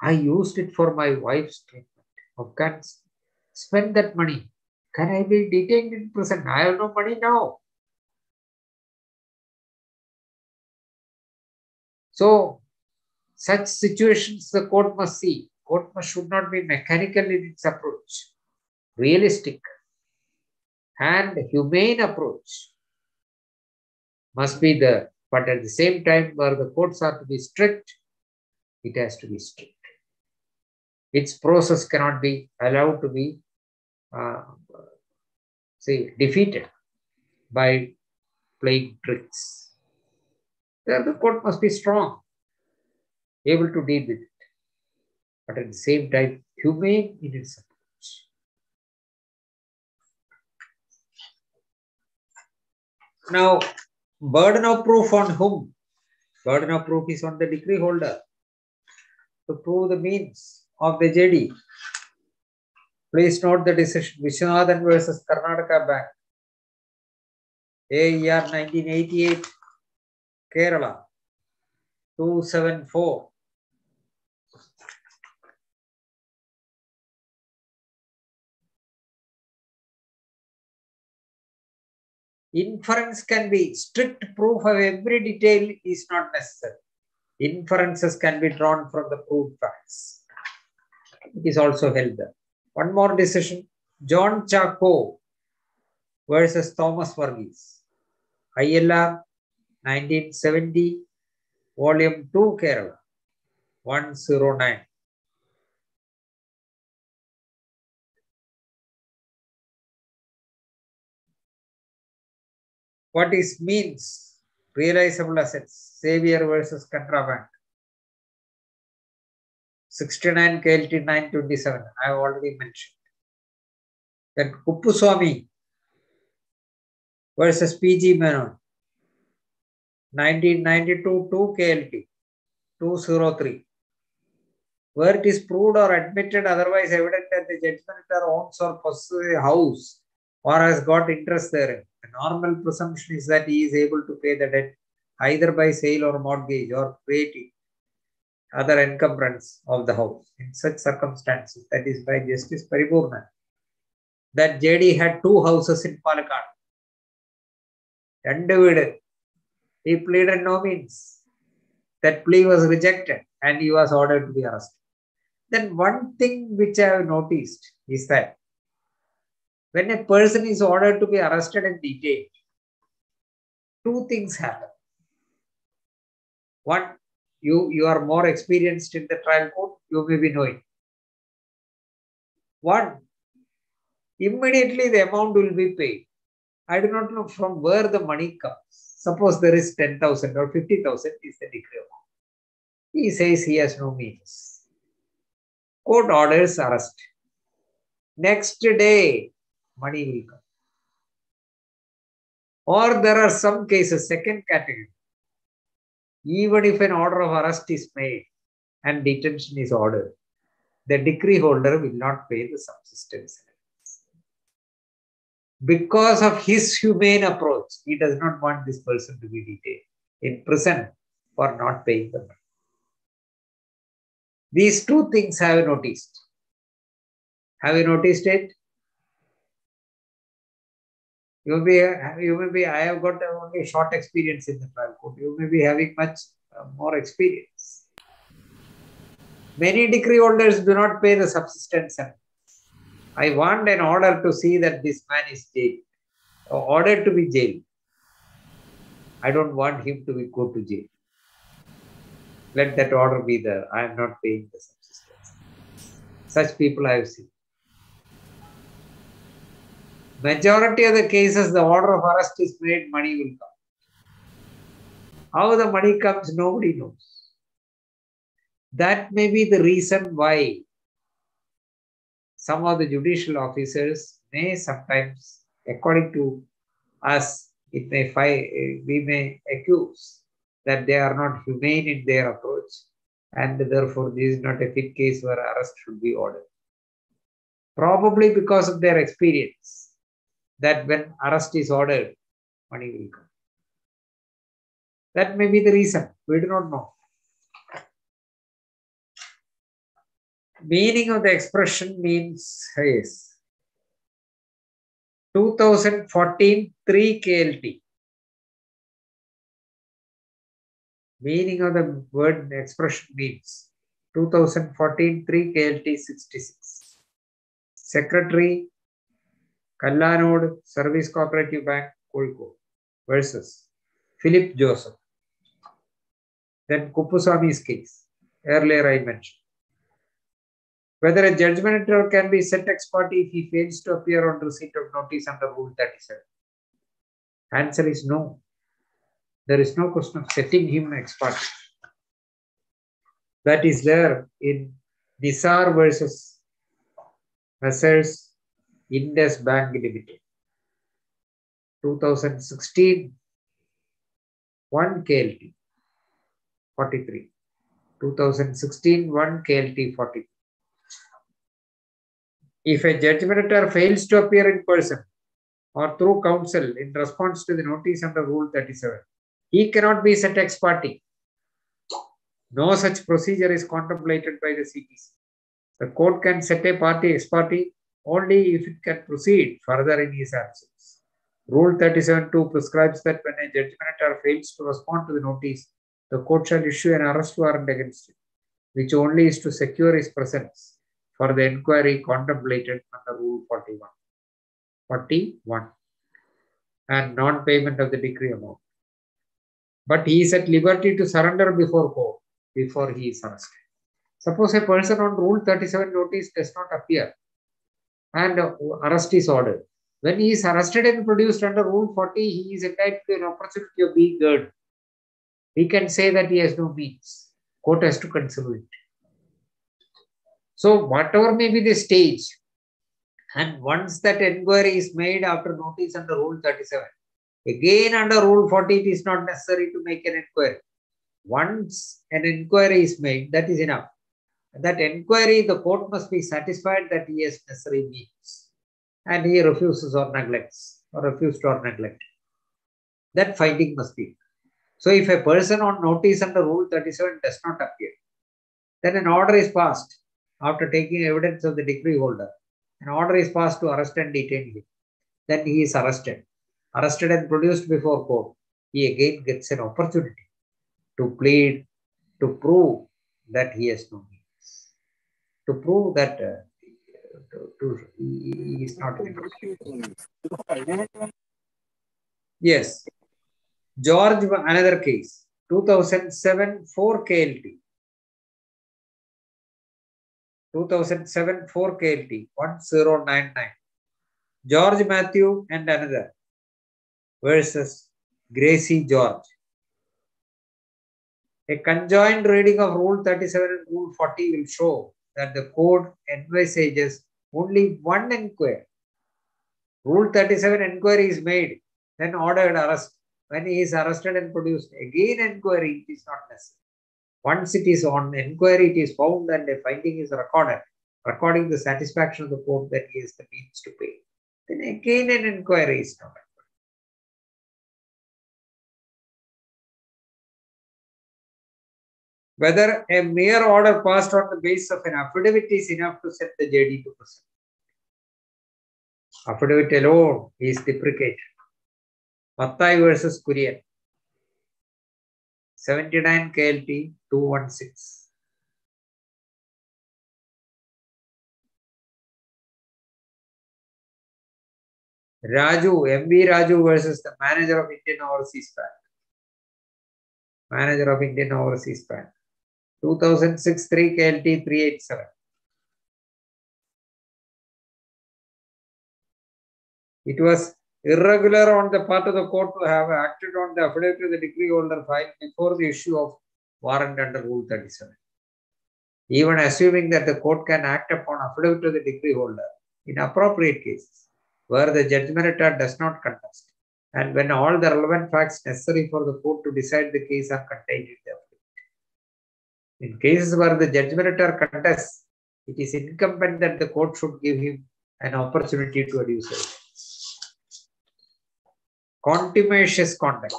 I used it for my wife's treatment of cancer. Spend that money. Can I be detained in prison? I have no money now. So, such situations the court must see. Court must should not be mechanical in its approach, realistic and humane approach must be there. But at the same time, where the courts are to be strict, it has to be strict. Its process cannot be allowed to be, uh, say, defeated by playing tricks. There, the court must be strong, able to deal with it, but at the same time, humane in its approach. Now, burden of proof on whom? Burden of proof is on the decree holder to prove the means of the JD. Please note the decision Vishwanathan versus Karnataka Bank. AIR 1988 Kerala 274. Inference can be strict proof of every detail is not necessary. Inferences can be drawn from the proved facts. It is also held there. One more decision. John Chacko versus Thomas Varghese. ILR 1970, Volume 2, Kerala, 109. What is means? Realizable assets. savior versus contraband. 69 KLT 927. I have already mentioned. Then Kuppuswamy versus PG Menon. 1992 2 KLT 203. Where it is proved or admitted otherwise evident that the judgmental owns or possesses a house or has got interest therein normal presumption is that he is able to pay the debt either by sale or mortgage or creating other encumbrance of the house. In such circumstances, that is by Justice Paripoornan, that JD had two houses in Palakkad. Individual, he pleaded no means. That plea was rejected and he was ordered to be arrested. Then one thing which I have noticed is that when a person is ordered to be arrested and detained, two things happen. One, you, you are more experienced in the trial court, you may be knowing. One, immediately the amount will be paid. I do not know from where the money comes. Suppose there is 10,000 or 50,000 is the decree amount. He says he has no means. Court orders arrest. Next day, money will come. Or there are some cases, second category. Even if an order of arrest is made and detention is ordered, the decree holder will not pay the subsistence. Because of his humane approach, he does not want this person to be detained in prison for not paying the money. These two things I have noticed. Have you noticed it? You may be, you may be, I have got only short experience in the trial court. You may be having much uh, more experience. Many decree holders do not pay the subsistence. I want an order to see that this man is jailed, or ordered to be jailed. I don't want him to be, go to jail. Let that order be there. I am not paying the subsistence. Such people I have seen. Majority of the cases, the order of arrest is made, money will come. How the money comes, nobody knows. That may be the reason why some of the judicial officers may sometimes, according to us, it may find, we may accuse that they are not humane in their approach, and therefore this is not a fit case where arrest should be ordered. Probably because of their experience, that when arrest is ordered, money will come. That may be the reason. We do not know. Meaning of the expression means yes. 2014 3 KLT. Meaning of the word expression means 2014 3 KLT 66. Secretary Kallanod Service Cooperative Bank, Kozhikode versus Philip Joseph. Then Kuppuswamy's case, earlier I mentioned. Whether a judgment can be set ex parte if he fails to appear on receipt of notice under Rule 37. Answer is no. There is no question of setting him ex parte. That is there in Nisar versus Messrs. Indus Bank Limited. 2016 1 KLT 43. 2016 1 KLT 43. If a judgment debtor fails to appear in person or through counsel in response to the notice under Rule 37, He cannot be set ex parte. No such procedure is contemplated by the CPC. The court can set a party ex parte only if it can proceed further in his absence. Rule 37.2 prescribes that when a judgment fails to respond to the notice, the court shall issue an arrest warrant against him, which only is to secure his presence for the inquiry contemplated under Rule 41. 41 and non-payment of the decree amount. But he is at liberty to surrender before court before he is arrested. Suppose a person on Rule 37 notice does not appear and arrest is ordered. When he is arrested and produced under Rule 40, he is entitled to an opportunity of being heard. He can say that he has no means. Court has to consider it. So, whatever may be the stage, and once that inquiry is made after notice under Rule 37, again under Rule 40, it is not necessary to make an inquiry. Once an inquiry is made, that is enough. That inquiry, the court must be satisfied that he has necessary means and he refuses or neglects or refused or neglect. That finding must be. So, if a person on notice under Rule 37 does not appear, then an order is passed after taking evidence of the decree holder an order is passed to arrest and detain him. Then he is arrested. Arrested and produced before court. He again gets an opportunity to plead, to prove that he has no means, to prove that uh, to, to, he is not. Yes. George, another case. 2007 4 KLT. 2007 4 KLT 1099. George Matthew and another versus Gracie George. A conjoined reading of Rule 37 and Rule 40 will show that the code envisages only one inquiry. Rule 37 inquiry is made, then ordered arrest. When he is arrested and produced, again inquiry it is not necessary. Once it is on inquiry, it is found and a finding is recorded, recording the satisfaction of the court that he has the means to pay. Then again an inquiry is not Whether a mere order passed on the basis of an affidavit is enough to set the JD to proceed. Affidavit alone is deprecated. Mathai versus Kurian. 79 KLT 216. Raju, MB Raju versus the manager of Indian Overseas Bank. Manager of Indian Overseas Bank. 2006 3 KLT 387. It was irregular on the part of the court to have acted on the affidavit of the decree holder filed before the issue of warrant under Rule 37. Even assuming that the court can act upon affidavit of the decree holder in appropriate cases where the judgment does not contest and when all the relevant facts necessary for the court to decide the case are contained in the affidavit. In cases where the judgment contests, it is incumbent that the court should give him an opportunity to adduce it. contumacious conduct.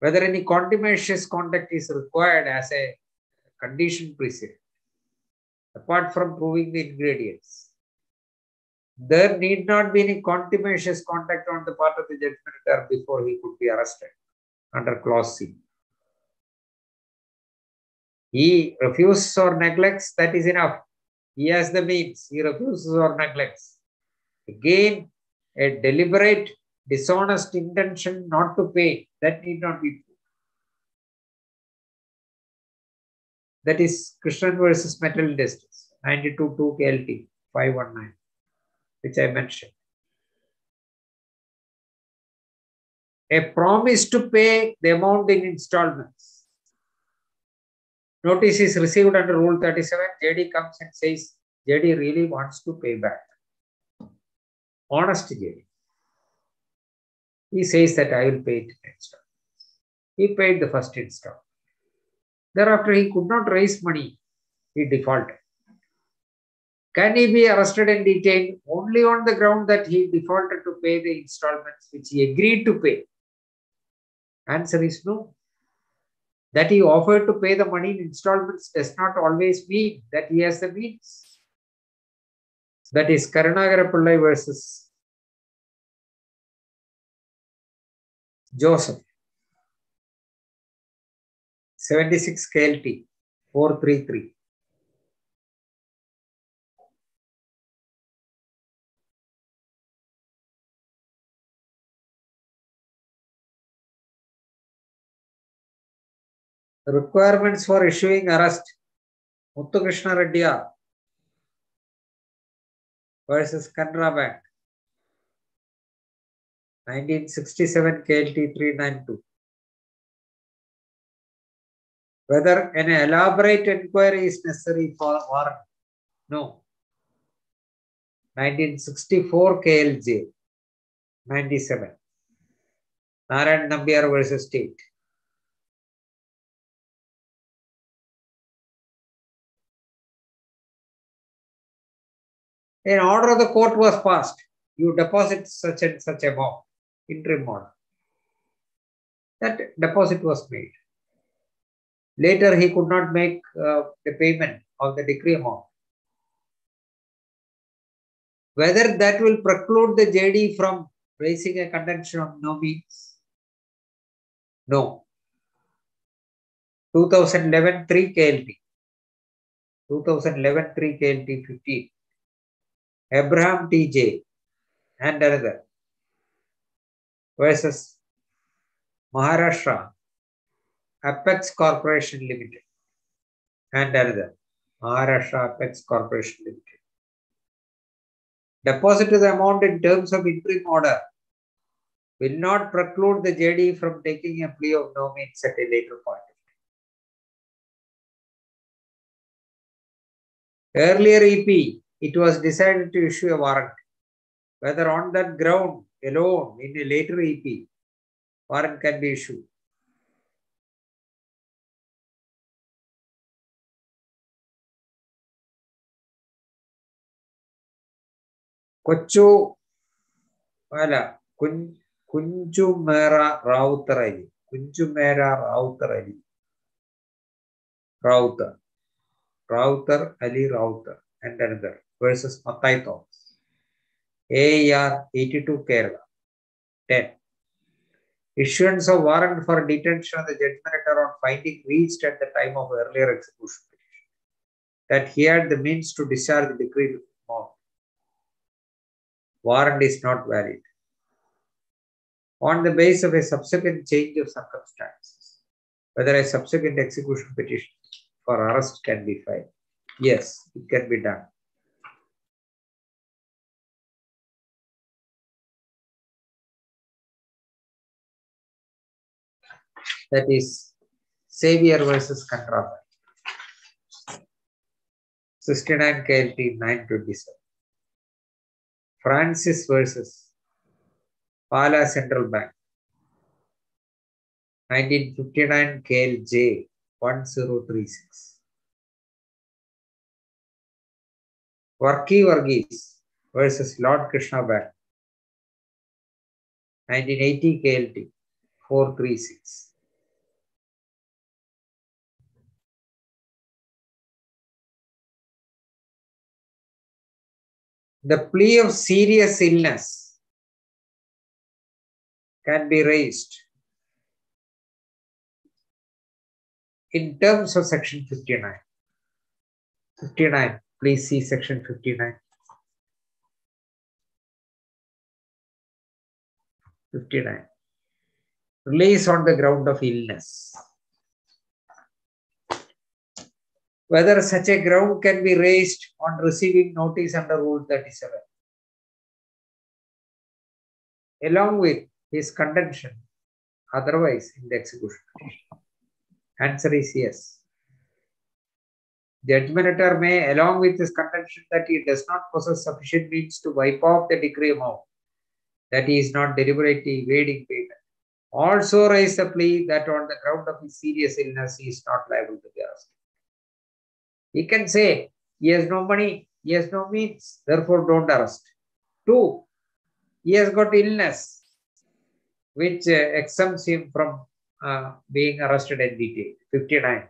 Whether any contumacious conduct is required as a condition precedent, apart from proving the ingredients, there need not be any contumacious conduct on the part of the judgment before he could be arrested under clause C. He refuses or neglects, that is enough. He has the means, he refuses or neglects. Again, a deliberate, dishonest intention not to pay, that need not be. That is Krishnan versus Metal Industries, 92 2 KLT 519, which I mentioned. A promise to pay the amount in installments. Notice is received under Rule 37. JD comes and says, JD really wants to pay back honest JD. He says that I will pay it in installments. He paid the first installment. Thereafter, he could not raise money. He defaulted. Can he be arrested and detained only on the ground that he defaulted to pay the installments which he agreed to pay? Answer is no. That he offered to pay the money in installments does not always mean that he has the means. That is Karunakara Pillai versus Joseph. 76 KLT 433. Requirements for issuing arrest Muthukrishna Reddy versus Canara Bank 1967 KLT 392 whether an elaborate inquiry is necessary for warrant no. 1964 KLJ 97 Narayan Nambiar versus State an order of the court was passed. You deposit such and such amount, interim order. That deposit was made. Later, he could not make uh, the payment of the decree amount. Whether that will preclude the JD from raising a contention of no means? No. 2011 3 KLT. 2011 3 KLT 15. Abraham TJ and another versus Maharashtra Apex Corporation Limited and another Maharashtra Apex Corporation Limited. Deposit of the amount in terms of interim order will not preclude the JD from taking a plea of no means at a later point. Earlier EP it was decided to issue a warrant. Whether on that ground alone in a later EP, warrant can be issued. കൊച്ചു അല്ല കുഞ്ചുമേറ Rawther Ali കുഞ്ചുമേര Rawther Ali Rawther Rawther Ali Rawther and another versus Mathai Thomas. AIR 82 Kerala. 10. Issuance of warrant for detention of the judgment letter on finding reached at the time of earlier execution petition. That he had the means to discharge the decree. Warrant is not valid. On the basis of a subsequent change of circumstances, whether a subsequent execution petition for arrest can be filed. Yes, it can be done. That is Xavier versus Canara Bank. 69 KLT 927. Francis versus Pala Central Bank. 1959 KLJ 1036. Varki Varghese versus Lord Krishna Bank. 1980 KLT 436. The plea of serious illness can be raised in terms of section 59. 59. Please see section 59. 59. Release on the ground of illness. Whether such a ground can be raised on receiving notice under Rule 37. Along with his contention, otherwise in the execution. Answer is yes. The administrator may, along with his contention that he does not possess sufficient means to wipe off the decree amount, that he is not deliberately evading payment, also raise the plea that on the ground of his serious illness, he is not liable to be arrested. He can say he has no money, he has no means, therefore don't arrest. Two, he has got illness which uh, exempts him from uh, being arrested and detained. 59.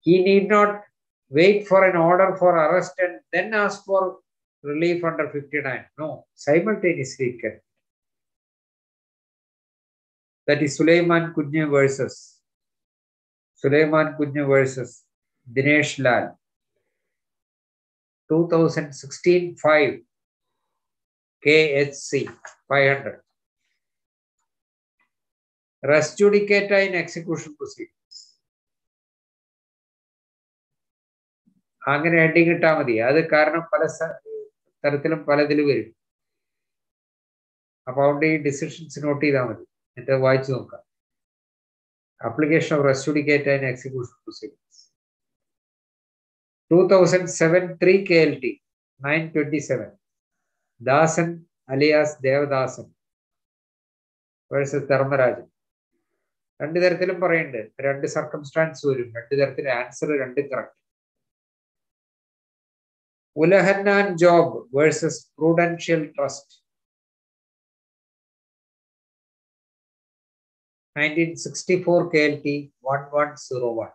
He need not wait for an order for arrest and then ask for relief under 59. No, simultaneously it can. That is Suleiman Kunju versus Suleiman Kunju versus Dinesh Lal. 2016 5 KHC 500. Res judicata in execution proceedings. അങ്ങനെ heading ഇട്ടാൽ മതി അത് കാരണം പല തരത്തിലും പലതിലും വരും അപ്പൊ അവിടെ ഈ ഡിസിഷൻസ് നോട്ട് ചെയ്താൽ മതി എന്നിട്ട് വായിച്ചു നോക്കാം application of res judicata in execution proceeding 2007 3 KLT 927 Dasan alias Devadasan versus Dharmarajan. രണ്ട് തരത്തിലും പറയുന്നുണ്ട്. രണ്ട് സർക്കംസ്റ്റാൻസ് വരും. രണ്ടു തരത്തിൽ ആൻസർ രണ്ട് correct Ulahannan Job versus prudential trust nineteen sixty four K L T one one zero one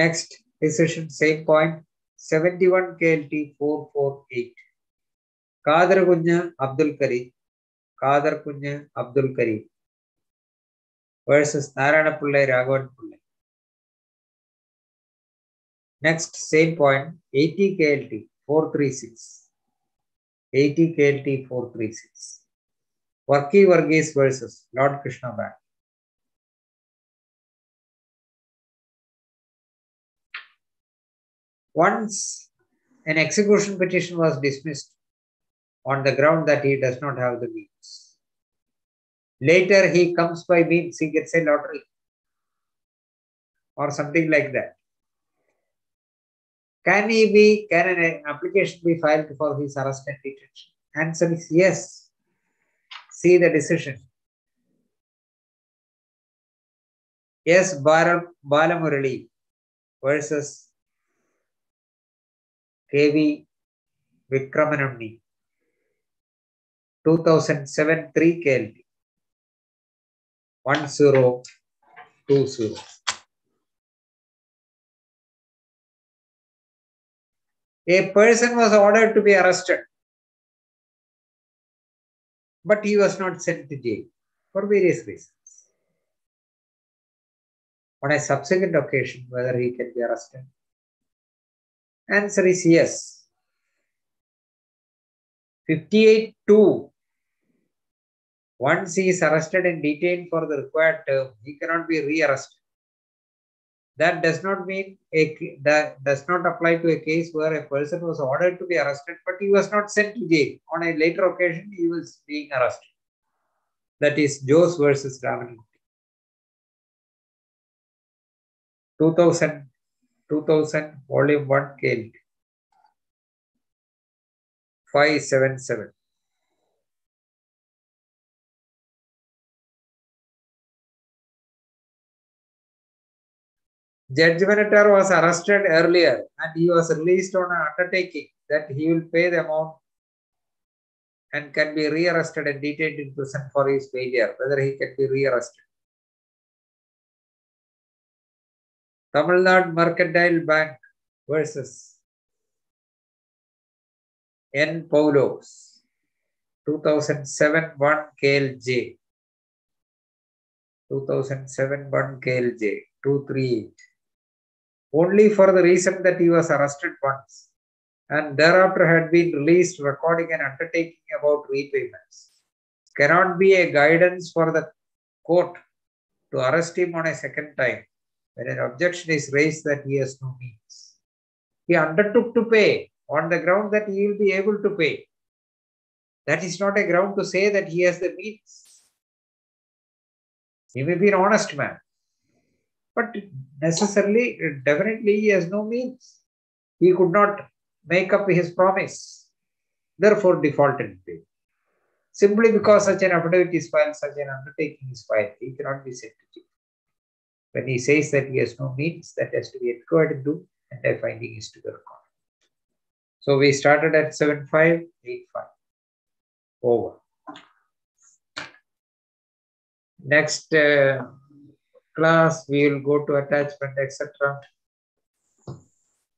Next decision, same point, 71 KLT 448. Kader Kunya Abdul Karim, Kader Kunya Abdul Karim versus Narayana Pullai Raghavan Pullai. Next, same point, 80 KLT 436. 80 KLT 436. Varki Varghese versus Lord Krishna Bank. Once an execution petition was dismissed on the ground that he does not have the means. Later he comes by means, he gets a lottery or something like that. Can he be, can an application be filed for his arrest and detention? Answer is yes. See the decision. Yes, Bala, Balamurali versus KV Vikramanamni. 2007 3 KLT. 1020. A person was ordered to be arrested, but he was not sent to jail for various reasons. On a subsequent occasion, whether he can be arrested? Answer is yes. 58 2. Once he is arrested and detained for the required term, he cannot be rearrested. That does not mean a that does not apply to a case where a person was ordered to be arrested, but he was not sent to jail. On a later occasion, he was being arrested. That is Jose versus Raman. 2000, 2000, volume 1 killed. 577. Judgment debtor was arrested earlier and he was released on an undertaking that he will pay the amount and can be rearrested and detained in prison for his failure, whether he can be rearrested. Tamil Nadu Mercantile Bank versus N. Paulos, 2007 1 KLJ, 2007 1 KLJ, 238. Only for the reason that he was arrested once and thereafter had been released, recording an undertaking about repayments. Cannot be a guidance for the court to arrest him on a second time when an objection is raised that he has no means. He undertook to pay on the ground that he will be able to pay. That is not a ground to say that he has the means. He may be an honest man, but necessarily, definitely, he has no means. He could not make up his promise, therefore, defaulted pay. Simply because such an affidavit is filed, such an undertaking is filed, he cannot be sent to jail. When he says that he has no means that has to be inquired into and a finding is to be recorded. So we started at 7585. Over. Next uh, class, we will go to attachment, etc.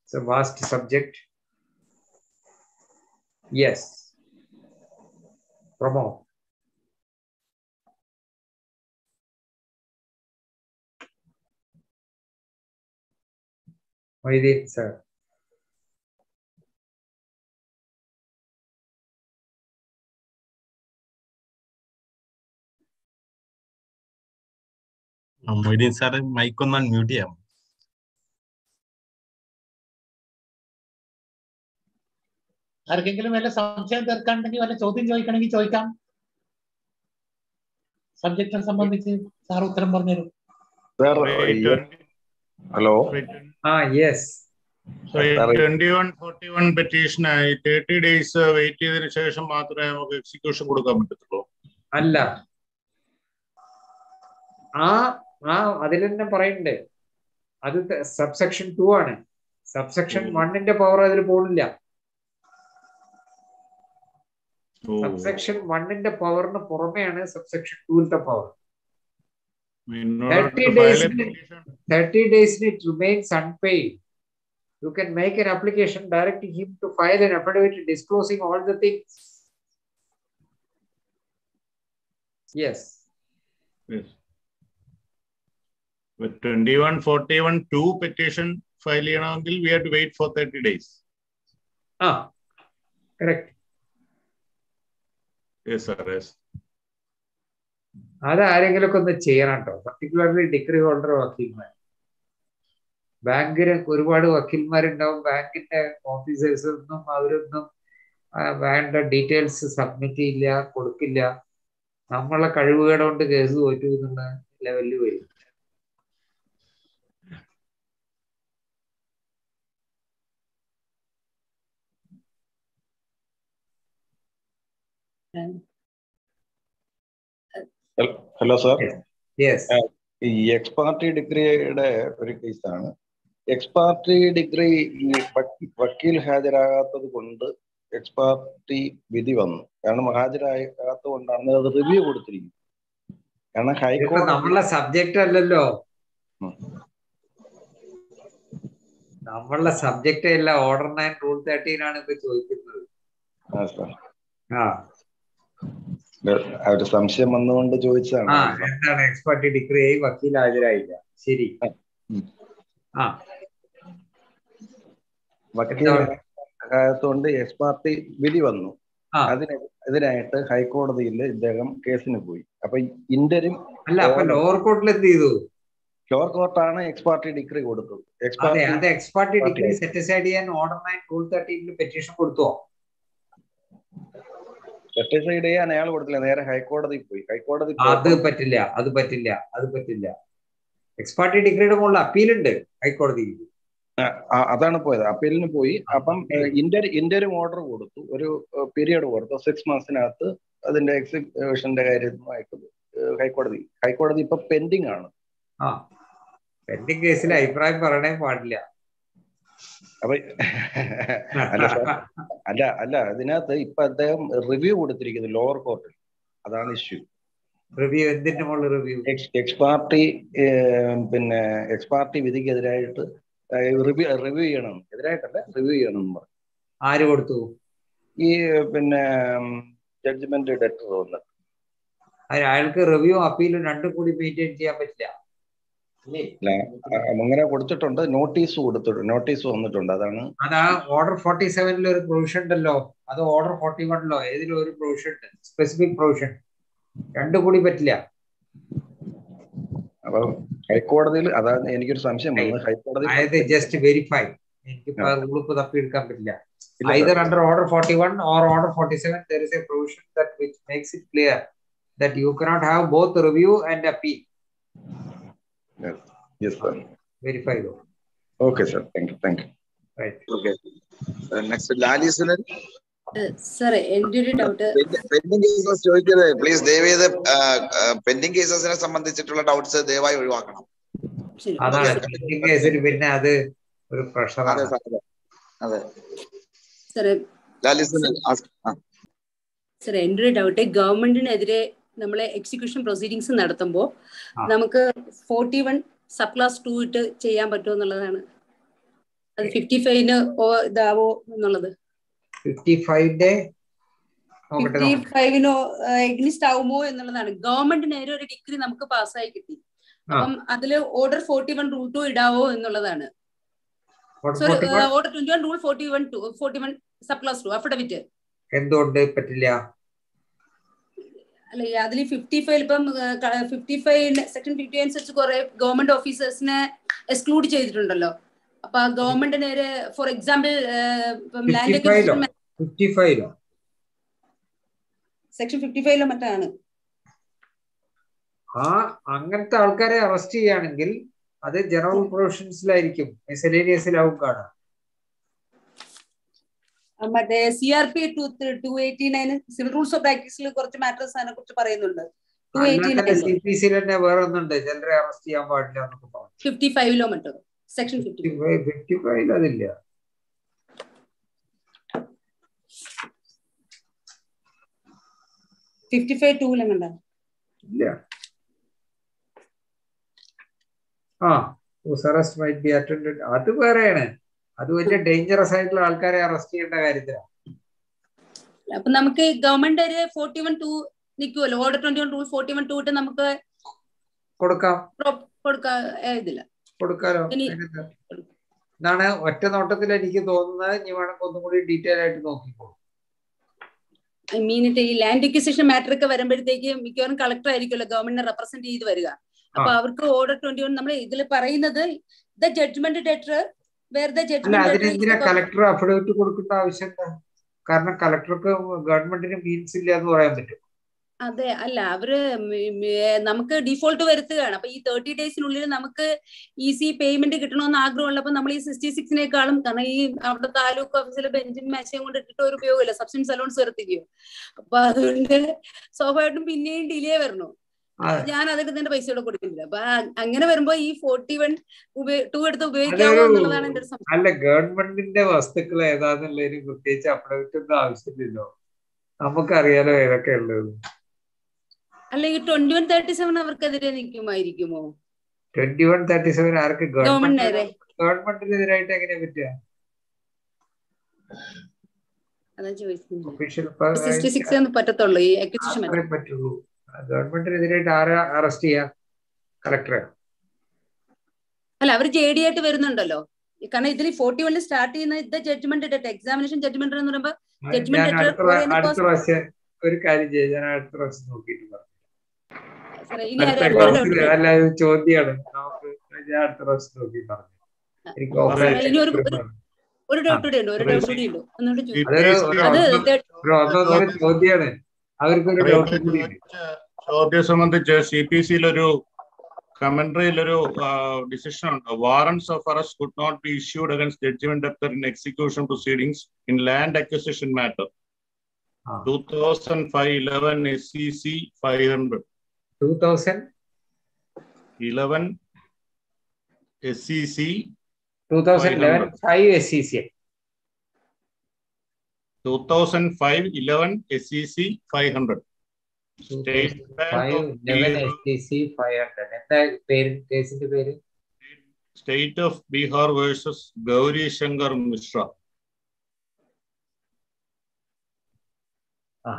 It's a vast subject. Yes. Promote. Moideen, sir. Moideen sir mike ഒന്ന് unmute ചെയ്യാം ആർക്കെങ്കിലും വല്ല സംശയം തീർക്കാണ്ടെങ്കിൽ വല്ല ചോദ്യം ചോദിക്കണമെങ്കിൽ ചോദിക്കാം. സബ്ജക്റ്റിനെ സംബന്ധിച്ച് sir ഉത്തരം പറഞ്ഞുതരും. Sir, Wait, you- hello. wait, yes. wait, Sorry. 21, 41 petition ആയി തേർട്ടി ഡേയ്സ് വെയിറ്റ് ചെയ്തതിനു ശേഷം മാത്രമേ നമുക്ക് എക്സിക്യൂഷൻ കൊടുക്കാൻ പറ്റത്തുള്ളൂ അല്ല ആ ആ അതിൽ തന്നെ പറയണ്ടേ അത് സബ്സെക്ഷൻ ടു ആണ് സബ്സെക്ഷൻ. വണ്ണിന്റെ പവർ അതിൽ പോണില്ല സബ്സെക്ഷൻ വണ്ണിന്റെ പവറിന് പുറമെയാണ് subsection ടൂവിന്റെ power 30 days, 30 days it remains unpaid. You can make an application directing him to file an affidavit disclosing all the things. Yes. Yes. But 21, 41, 2 petition file we have to wait for 30 days. Ah, correct. Yes, sir. Yes. അത് ആരെങ്കിലുമൊക്കെ ഒന്ന് ചെയ്യണം കേട്ടോ particularly degree holder വക്കീൽമാർ. ബാങ്കിന് ഒരുപാട് വക്കീൽമാരുണ്ടാവും. ബാങ്കിന്റെ officers ഒന്നും അവരൊന്നും വേണ്ട ഡീറ്റെയിൽസ് സബ്മിറ്റ് ചെയ്യില്ല കൊടുക്കില്ല. നമ്മളെ കഴിവുകേട് കൊണ്ട് കേസ് തോറ്റു എന്നുള്ള ലെവലിൽ വരും. Hello sir. ഈ എക്സ് പാർട്ടി ഡിഗ്രിയുടെ ഒരു കേസാണ് എക്സ് പാർട്ടി ഡിഗ്രി വക്കീൽ ഹാജരാകാത്തത് കൊണ്ട് എക്സ് പാർട്ടി വിധി വന്നു. കാരണം ഹാജരാകാത്തത് കൊണ്ടാണ് അത് റിവ്യൂ കൊടുത്തിരിക്കുന്നത്. കാരണം ഹൈക്കോടതി നമ്മളെ സബ്ജക്റ്റ് അല്ലല്ലോ. നമ്മളുടെ നമ്മളെ സബ്ജക്റ്റ് അല്ല ഓർഡർ നയൻ റൂൾ തേർട്ടീൻ ആണ് ഇപ്പൊ ചോദിക്കുന്നത്. ആ. ഒരു സംശയം വന്നുകൊണ്ട് ചോദിച്ചതാണ്. എന്താണ് എക്സ്പെർട്ട് ഡിഗ്രി ആയി വക്കീൽ ഹാജരായില്ല. ശരി. ആ എക്സ് പാർട്ടി വിധി വന്നു. അതിന് എതിരായിട്ട് ഹൈക്കോടതിയിൽ ഇദ്ദേഹം കേസിന് പോയി. അപ്പൊ ഇന്റരും അല്ല അപ്പൊ ലോവർ കോർട്ടിൽ എന്ത് ചെയ്തു? ലോവർ കോർട്ടാണ് എക്സ് പാർട്ടി ഡിഗ്രി കൊടുത്തത്. Ex parte decree set aside ചെയ്യാൻ ഓർഡർ നയൻ റൂൾ തേർട്ടീനിൽ പെറ്റീഷൻ കൊടുത്തോ? സെറ്റിസൈഡ് ചെയ്യാൻ അയാൾ കൊടുത്തില്ല? നേരെ ഹൈക്കോടതി പോയി. ഹൈക്കോടതി അത് പറ്റില്ല അത് പറ്റില്ല അത് പറ്റില്ല. എക്സ്പാർട്ടി ഡിഗ്രിയുടെ മുകളിൽ അപ്പീലുണ്ട് ഹൈക്കോടതിയിൽ അതാണ് പോയത്. അപ്പീലിന് പോയി. അപ്പം ഇന്റർ ഇന്റർ ഓർഡർ കൊടുത്തു. ഒരു പീരിയഡ് കൊടുത്തു. സിക്സ് മന്ത്സിനകത്ത് അതിന്റെ എക്സിക്യൂഷന്റെ കാര്യമായിട്ട് ഹൈക്കോടതി. ഹൈക്കോടതി ഇപ്പൊ പെൻഡിങ് ആണ്. പെൻഡിങ് കേസിൽ അഭിപ്രായം പറയണേ പാടില്ല. അപ്പൊ അല്ല അല്ല അല്ല അതിനകത്ത് ഇപ്പൊ അദ്ദേഹം റിവ്യൂ കൊടുത്തിരിക്കുന്നു ലോവർ കോർട്ടിൽ അതാണ് ഇഷ്യൂ റിവ്യൂ എന്തിന്റെ മുകളിൽ റിവ്യൂ എക്സ് എക്സ് പാർട്ടി പിന്നെ എക്സ് പാർട്ടി വിധിക്കെതിരായിട്ട് റിവ്യൂ റിവ്യൂ ചെയ്യണം. എതിരായിട്ടല്ല റിവ്യൂ ചെയ്യണം എന്ന് പറഞ്ഞു. ആര് കൊടുത്തു? ഈ പിന്നെ ജഡ്ജ്മെന്റ് ഡെറ്റർ വന്നിട്ട് അയാൾക്ക് റിവ്യൂ അപ്പീലും രണ്ടും കൂടി മെയിന്റെയിൻ ചെയ്യാൻ പറ്റില്ല. അങ്ങനെ കൊടുത്തിട്ടുണ്ട്. നോട്ടീസ് കൊടുത്തിട്ടുണ്ട് നോട്ടീസ് വന്നിട്ടുണ്ട്. അതാണ് അതാ ആ ഓർഡർ ഫോർട്ടി സെവനിൽ ഒരു പ്രൊവിഷൻ ഉണ്ടല്ലോ. അത് ഓർഡർ ഫോർട്ടി വണ്ണിലോ ഏതിലും ഒരു പ്രൊവിഷൻ ഉണ്ട്. സ്പെസിഫിക് പ്രൊവിഷൻ രണ്ടു കൂടി പറ്റില്ല. അപ്പൊ ഹൈക്കോടതിയിൽ അതാ എനിക്കൊരു സംശയം വന്നു ഹൈക്കോടതി അതായത് ജസ്റ്റ് വെരിഫൈ എനിക്ക് ഉളുപ്പ് തപ്പിയെടുക്കാൻ പറ്റില്ല. Either under order forty one or order forty seven there is a provision that which makes it clear that you cannot have both review and appeal Yes. Yes, sir. verify though. Okay, sir. Thank you. Thank you. right. Lali Sunil sir എന്റെ ഒരു doubt pending cases ചോദിക്കരുത്. Please pending കേസസിനെ സംബന്ധിച്ചിട്ടുള്ള doubts ദയവായി ഒഴിവാക്കണം. അതാണ്. Pending കേസിൽ പിന്നെ അത് ഒരു പ്രഷറാണ് സാർ അതെ. സാറേ എന്റെ ഒരു ഡൗട്ട് ഗവൺമെന്റിനെതിരെ നമ്മളെ എക്സിക്യൂഷൻ പ്രൊസീഡിങ്സ് നടത്തുമ്പോൾ നമുക്ക് forty one sub clause two ഇട്ട് ചെയ്യാൻ പറ്റുമോ എന്നുള്ളതാണ്. അത് ഫിഫ്റ്റി ഫൈവിന് ഇതാവോ എന്നുള്ളത്. Fifty ഫൈവിന്റെ fifty. ഫൈവിനോ എഗ്നിസ്റ്റ് ആവുമോ എന്നുള്ളതാണ്. ഗവൺമെന്റിനെതിരെ ഒരു ഡിഗ്രി നമുക്ക് പാസ്സായി കിട്ടി. അപ്പം അതിൽ order forty one rule two ഇടാവോ എന്നുള്ളതാണ്. Sorry order twenty one rule forty one two forty one sub clause two affidavit എന്തുകൊണ്ട് പറ്റില്ല? അല്ല അതിൽ ഫിഫ്റ്റി ഫൈവ് ഇപ്പം ഫിഫ്റ്റി ഫൈവ് സെക്ഷൻ ഫിഫ്റ്റി അനുസരിച്ച് കുറെ ഗവൺമെന്റ് ഓഫീസേഴ്സിനെ എക്സ്ക്ലൂഡ് ചെയ്തിട്ടുണ്ടല്ലോ. അപ്പൊ ആ ഗവൺമെന്റ് നേരെ ഫോർ എക്സാമ്പിൾ ലാൻഡ് 55 ലോ? ഫിഫ്റ്റി ഫൈവിലോ സെക്ഷൻ ഫിഫ്റ്റി ഫൈവിലോ മറ്റാണ്? ആ അങ്ങനത്തെ ആൾക്കാരെ അറസ്റ്റ് ചെയ്യുകയാണെങ്കിൽ അത് ജനറൽ പ്രൊവിഷൻസിലായിരിക്കും മിസലേനിയസിലാവും കാണാം മറ്റേ C R P two two eighty nine civil rules of പ്രാക്ടീസിൽ കുറച്ച് മാറ്റേഴ്സ് അതിനെ കുറിച്ച് പറയുന്നുണ്ട് ടു എയ്റ്റി അല്ലാതെ നയൻ സി പി സിയിൽ തന്നെ വേറെ ഒന്നുണ്ട് ചിലരെ അറസ്റ്റ് ചെയ്യാൻ പാടില്ല ഫിഫ്റ്റി ഫൈവിലോ മറ്റോ section fifty fifty five fifty ഫൈവിൽ അതില്ല. ഫിഫ്റ്റി ഫൈവ് ടൂലെങ്ങണ്ട ഇല്ല. ആ അറസ്റ്റ് മൈറ്റ് ബി അറ്റൻഡ് അത് വേറെയാണ്. അത് വലിയ ഡേഞ്ചറസ് ആയിട്ടുള്ള ആൾക്കാരെ അറസ്റ്റ് ചെയ്യേണ്ട കാര്യത്തിലാണ് അപ്പൊ നമുക്ക് ഗവൺമെന്റ് ഒരു forty one two നിൽക്കുമല്ലോ order twenty one rule forty one two ഇട്ട് നമുക്ക് കൊടുക്കാം. കൊടുക്കാം ഇതില്ല കൊടുക്കാലോ? എന്നാണ് ഒറ്റ നോട്ടത്തിൽ എനിക്ക് തോന്നുന്നത്. ഇനി വേണമെങ്കിൽ ഒന്നും കൂടി ഡീറ്റെയിൽ ആയിട്ട് നോക്കിക്കോളൂ ഐ മീൻ ഈ ലാൻഡ് എക്വിസിഷൻ മാറ്റർ ഒക്കെ വരുമ്പോഴത്തേക്ക് മിക്കവാറും കളക്ടർ ആയിരിക്കുമല്ലോ ഗവൺമെന്റിനെ റെപ്രസെന്റ് ചെയ്ത് വരിക. അപ്പൊ അവർക്ക് ഓർഡർ ട്വന്റി വൺ നമ്മൾ ഇതിൽ പറയുന്നത് the judgment debtor where collector affidavit കൊടുക്കേണ്ട ആവശ്യം കാരണം കളക്ടർക്ക് ഗവൺമെന്റിന് മീൻസ് ഇല്ല എന്ന് പറയാൻ പറ്റും. അതെ അല്ല അവർ നമുക്ക് ഡിഫോൾട്ട് വരുത്തുകയാണ്. അപ്പൊ ഈ തേർട്ടി ഡേയ്സിനുള്ളിൽ നമുക്ക് ഈസി പേയ്മെന്റ് കിട്ടണമെന്ന് ആഗ്രഹമുള്ളപ്പോൾ നമ്മൾ ഈ സിക്സ്റ്റി സിക്സിനേക്കാളും കാരണം ഈ അവിടെ താലൂക്ക് ഓഫീസിൽ ബെഞ്ചും മേശയും കൊണ്ട് ഇട്ടിട്ട് ഒരു ഉപയോഗമില്ല. സബ്സിഡൻസ് അലോൺസ് വരുത്തിക്കോ? അപ്പൊ അതുകൊണ്ട് സ്വാഭാവികമായിട്ടും പിന്നെയും ഡിലേ വരണു? ഞാൻ അതെടുത്തതിന്റെ പൈസ ഇവിടെ കൊടുക്കുന്നില്ല. അപ്പൊ അങ്ങനെ വരുമ്പോ ഈ ഫോർട്ടി വൺ ടു എടുത്ത് ഉപയോഗിക്കാവോ എന്നുള്ളതാണ് എന്റെ സംശയം. അല്ല ഗവൺമെന്റിന്റെ വസ്തുക്കൾ ഏതാന്നുള്ളതിന് പ്രത്യേകിച്ച് അപ്ഡേറ്റ് ഒന്നും ആവശ്യമില്ലല്ലോ. നമുക്കറിയാലോ ഏതൊക്കെ ഉള്ളത്. അല്ല ഈ ട്വന്റി വൺ തേർട്ടി സെവൻ അവർക്കെതിരെ നിൽക്കുമായിരിക്കുമോ? ട്വന്റി വൺ തേർട്ടി സെവൻ ആർക്ക് ഗവൺമെന്റ് ഗവൺമെന്റിനെതിരെ ഗവൺമെന്റിനെതിരായിട്ട് എങ്ങനെ പറ്റുക? ഒഫീഷ്യൽ പറ്റുള്ളൂ. ഗവൺമെന്റിനെതിരായിട്ട് ആരാ അറസ്റ്റ് ചെയ്യാ കളക്ടറെ അല്ല അവർ ജെ ഡി ആയിട്ട് വരുന്നുണ്ടല്ലോ കാരണം ഇതിൽ ഫോർട്ടി വണ്ണിൽ സ്റ്റാർട്ട് ചെയ്യുന്ന ഇത് ജഡ്ജ്മെന്റ് ഡേറ്റ് എക്സാമിനേഷൻ ജഡ്ജ്മെന്റ് എന്ന് പറയുമ്പോൾ ജഡ്ജ്മെന്റ് ഒരു കാര്യം ചെയ്യാം ഞാൻ അടുത്ത പ്രാവശ്യം നോക്കിയിട്ട് doubt അല്ല ചോദ്യമാണ് നമുക്ക് ഞാൻ അടുത്ത പ്രാവശ്യം നോക്കി പറഞ്ഞു എനിക്ക് ഒരു ഡൗട്ട് കൂടി ഉണ്ട് ഒരു ഡൗട്ട് കൂടി ഉണ്ട് ഒന്നുകൂടി ചോദ്യമാണ് അവർക്കൊരു ചോദ്യം സംബന്ധിച്ച് സി പി സിയിലൊരു കമന്ററിയിലൊരു ഡിസിഷൻ ഉണ്ട് warrants of arrest could not be issued against judgment debtor in execution proceedings in land acquisition matter. Two thousand five eleven S C C five hundred two thousand eleven S C C two thousand five S C C two thousand five eleven S C C five hundred പേര് state of Bihar versus Gauri Shankar Mishra ആ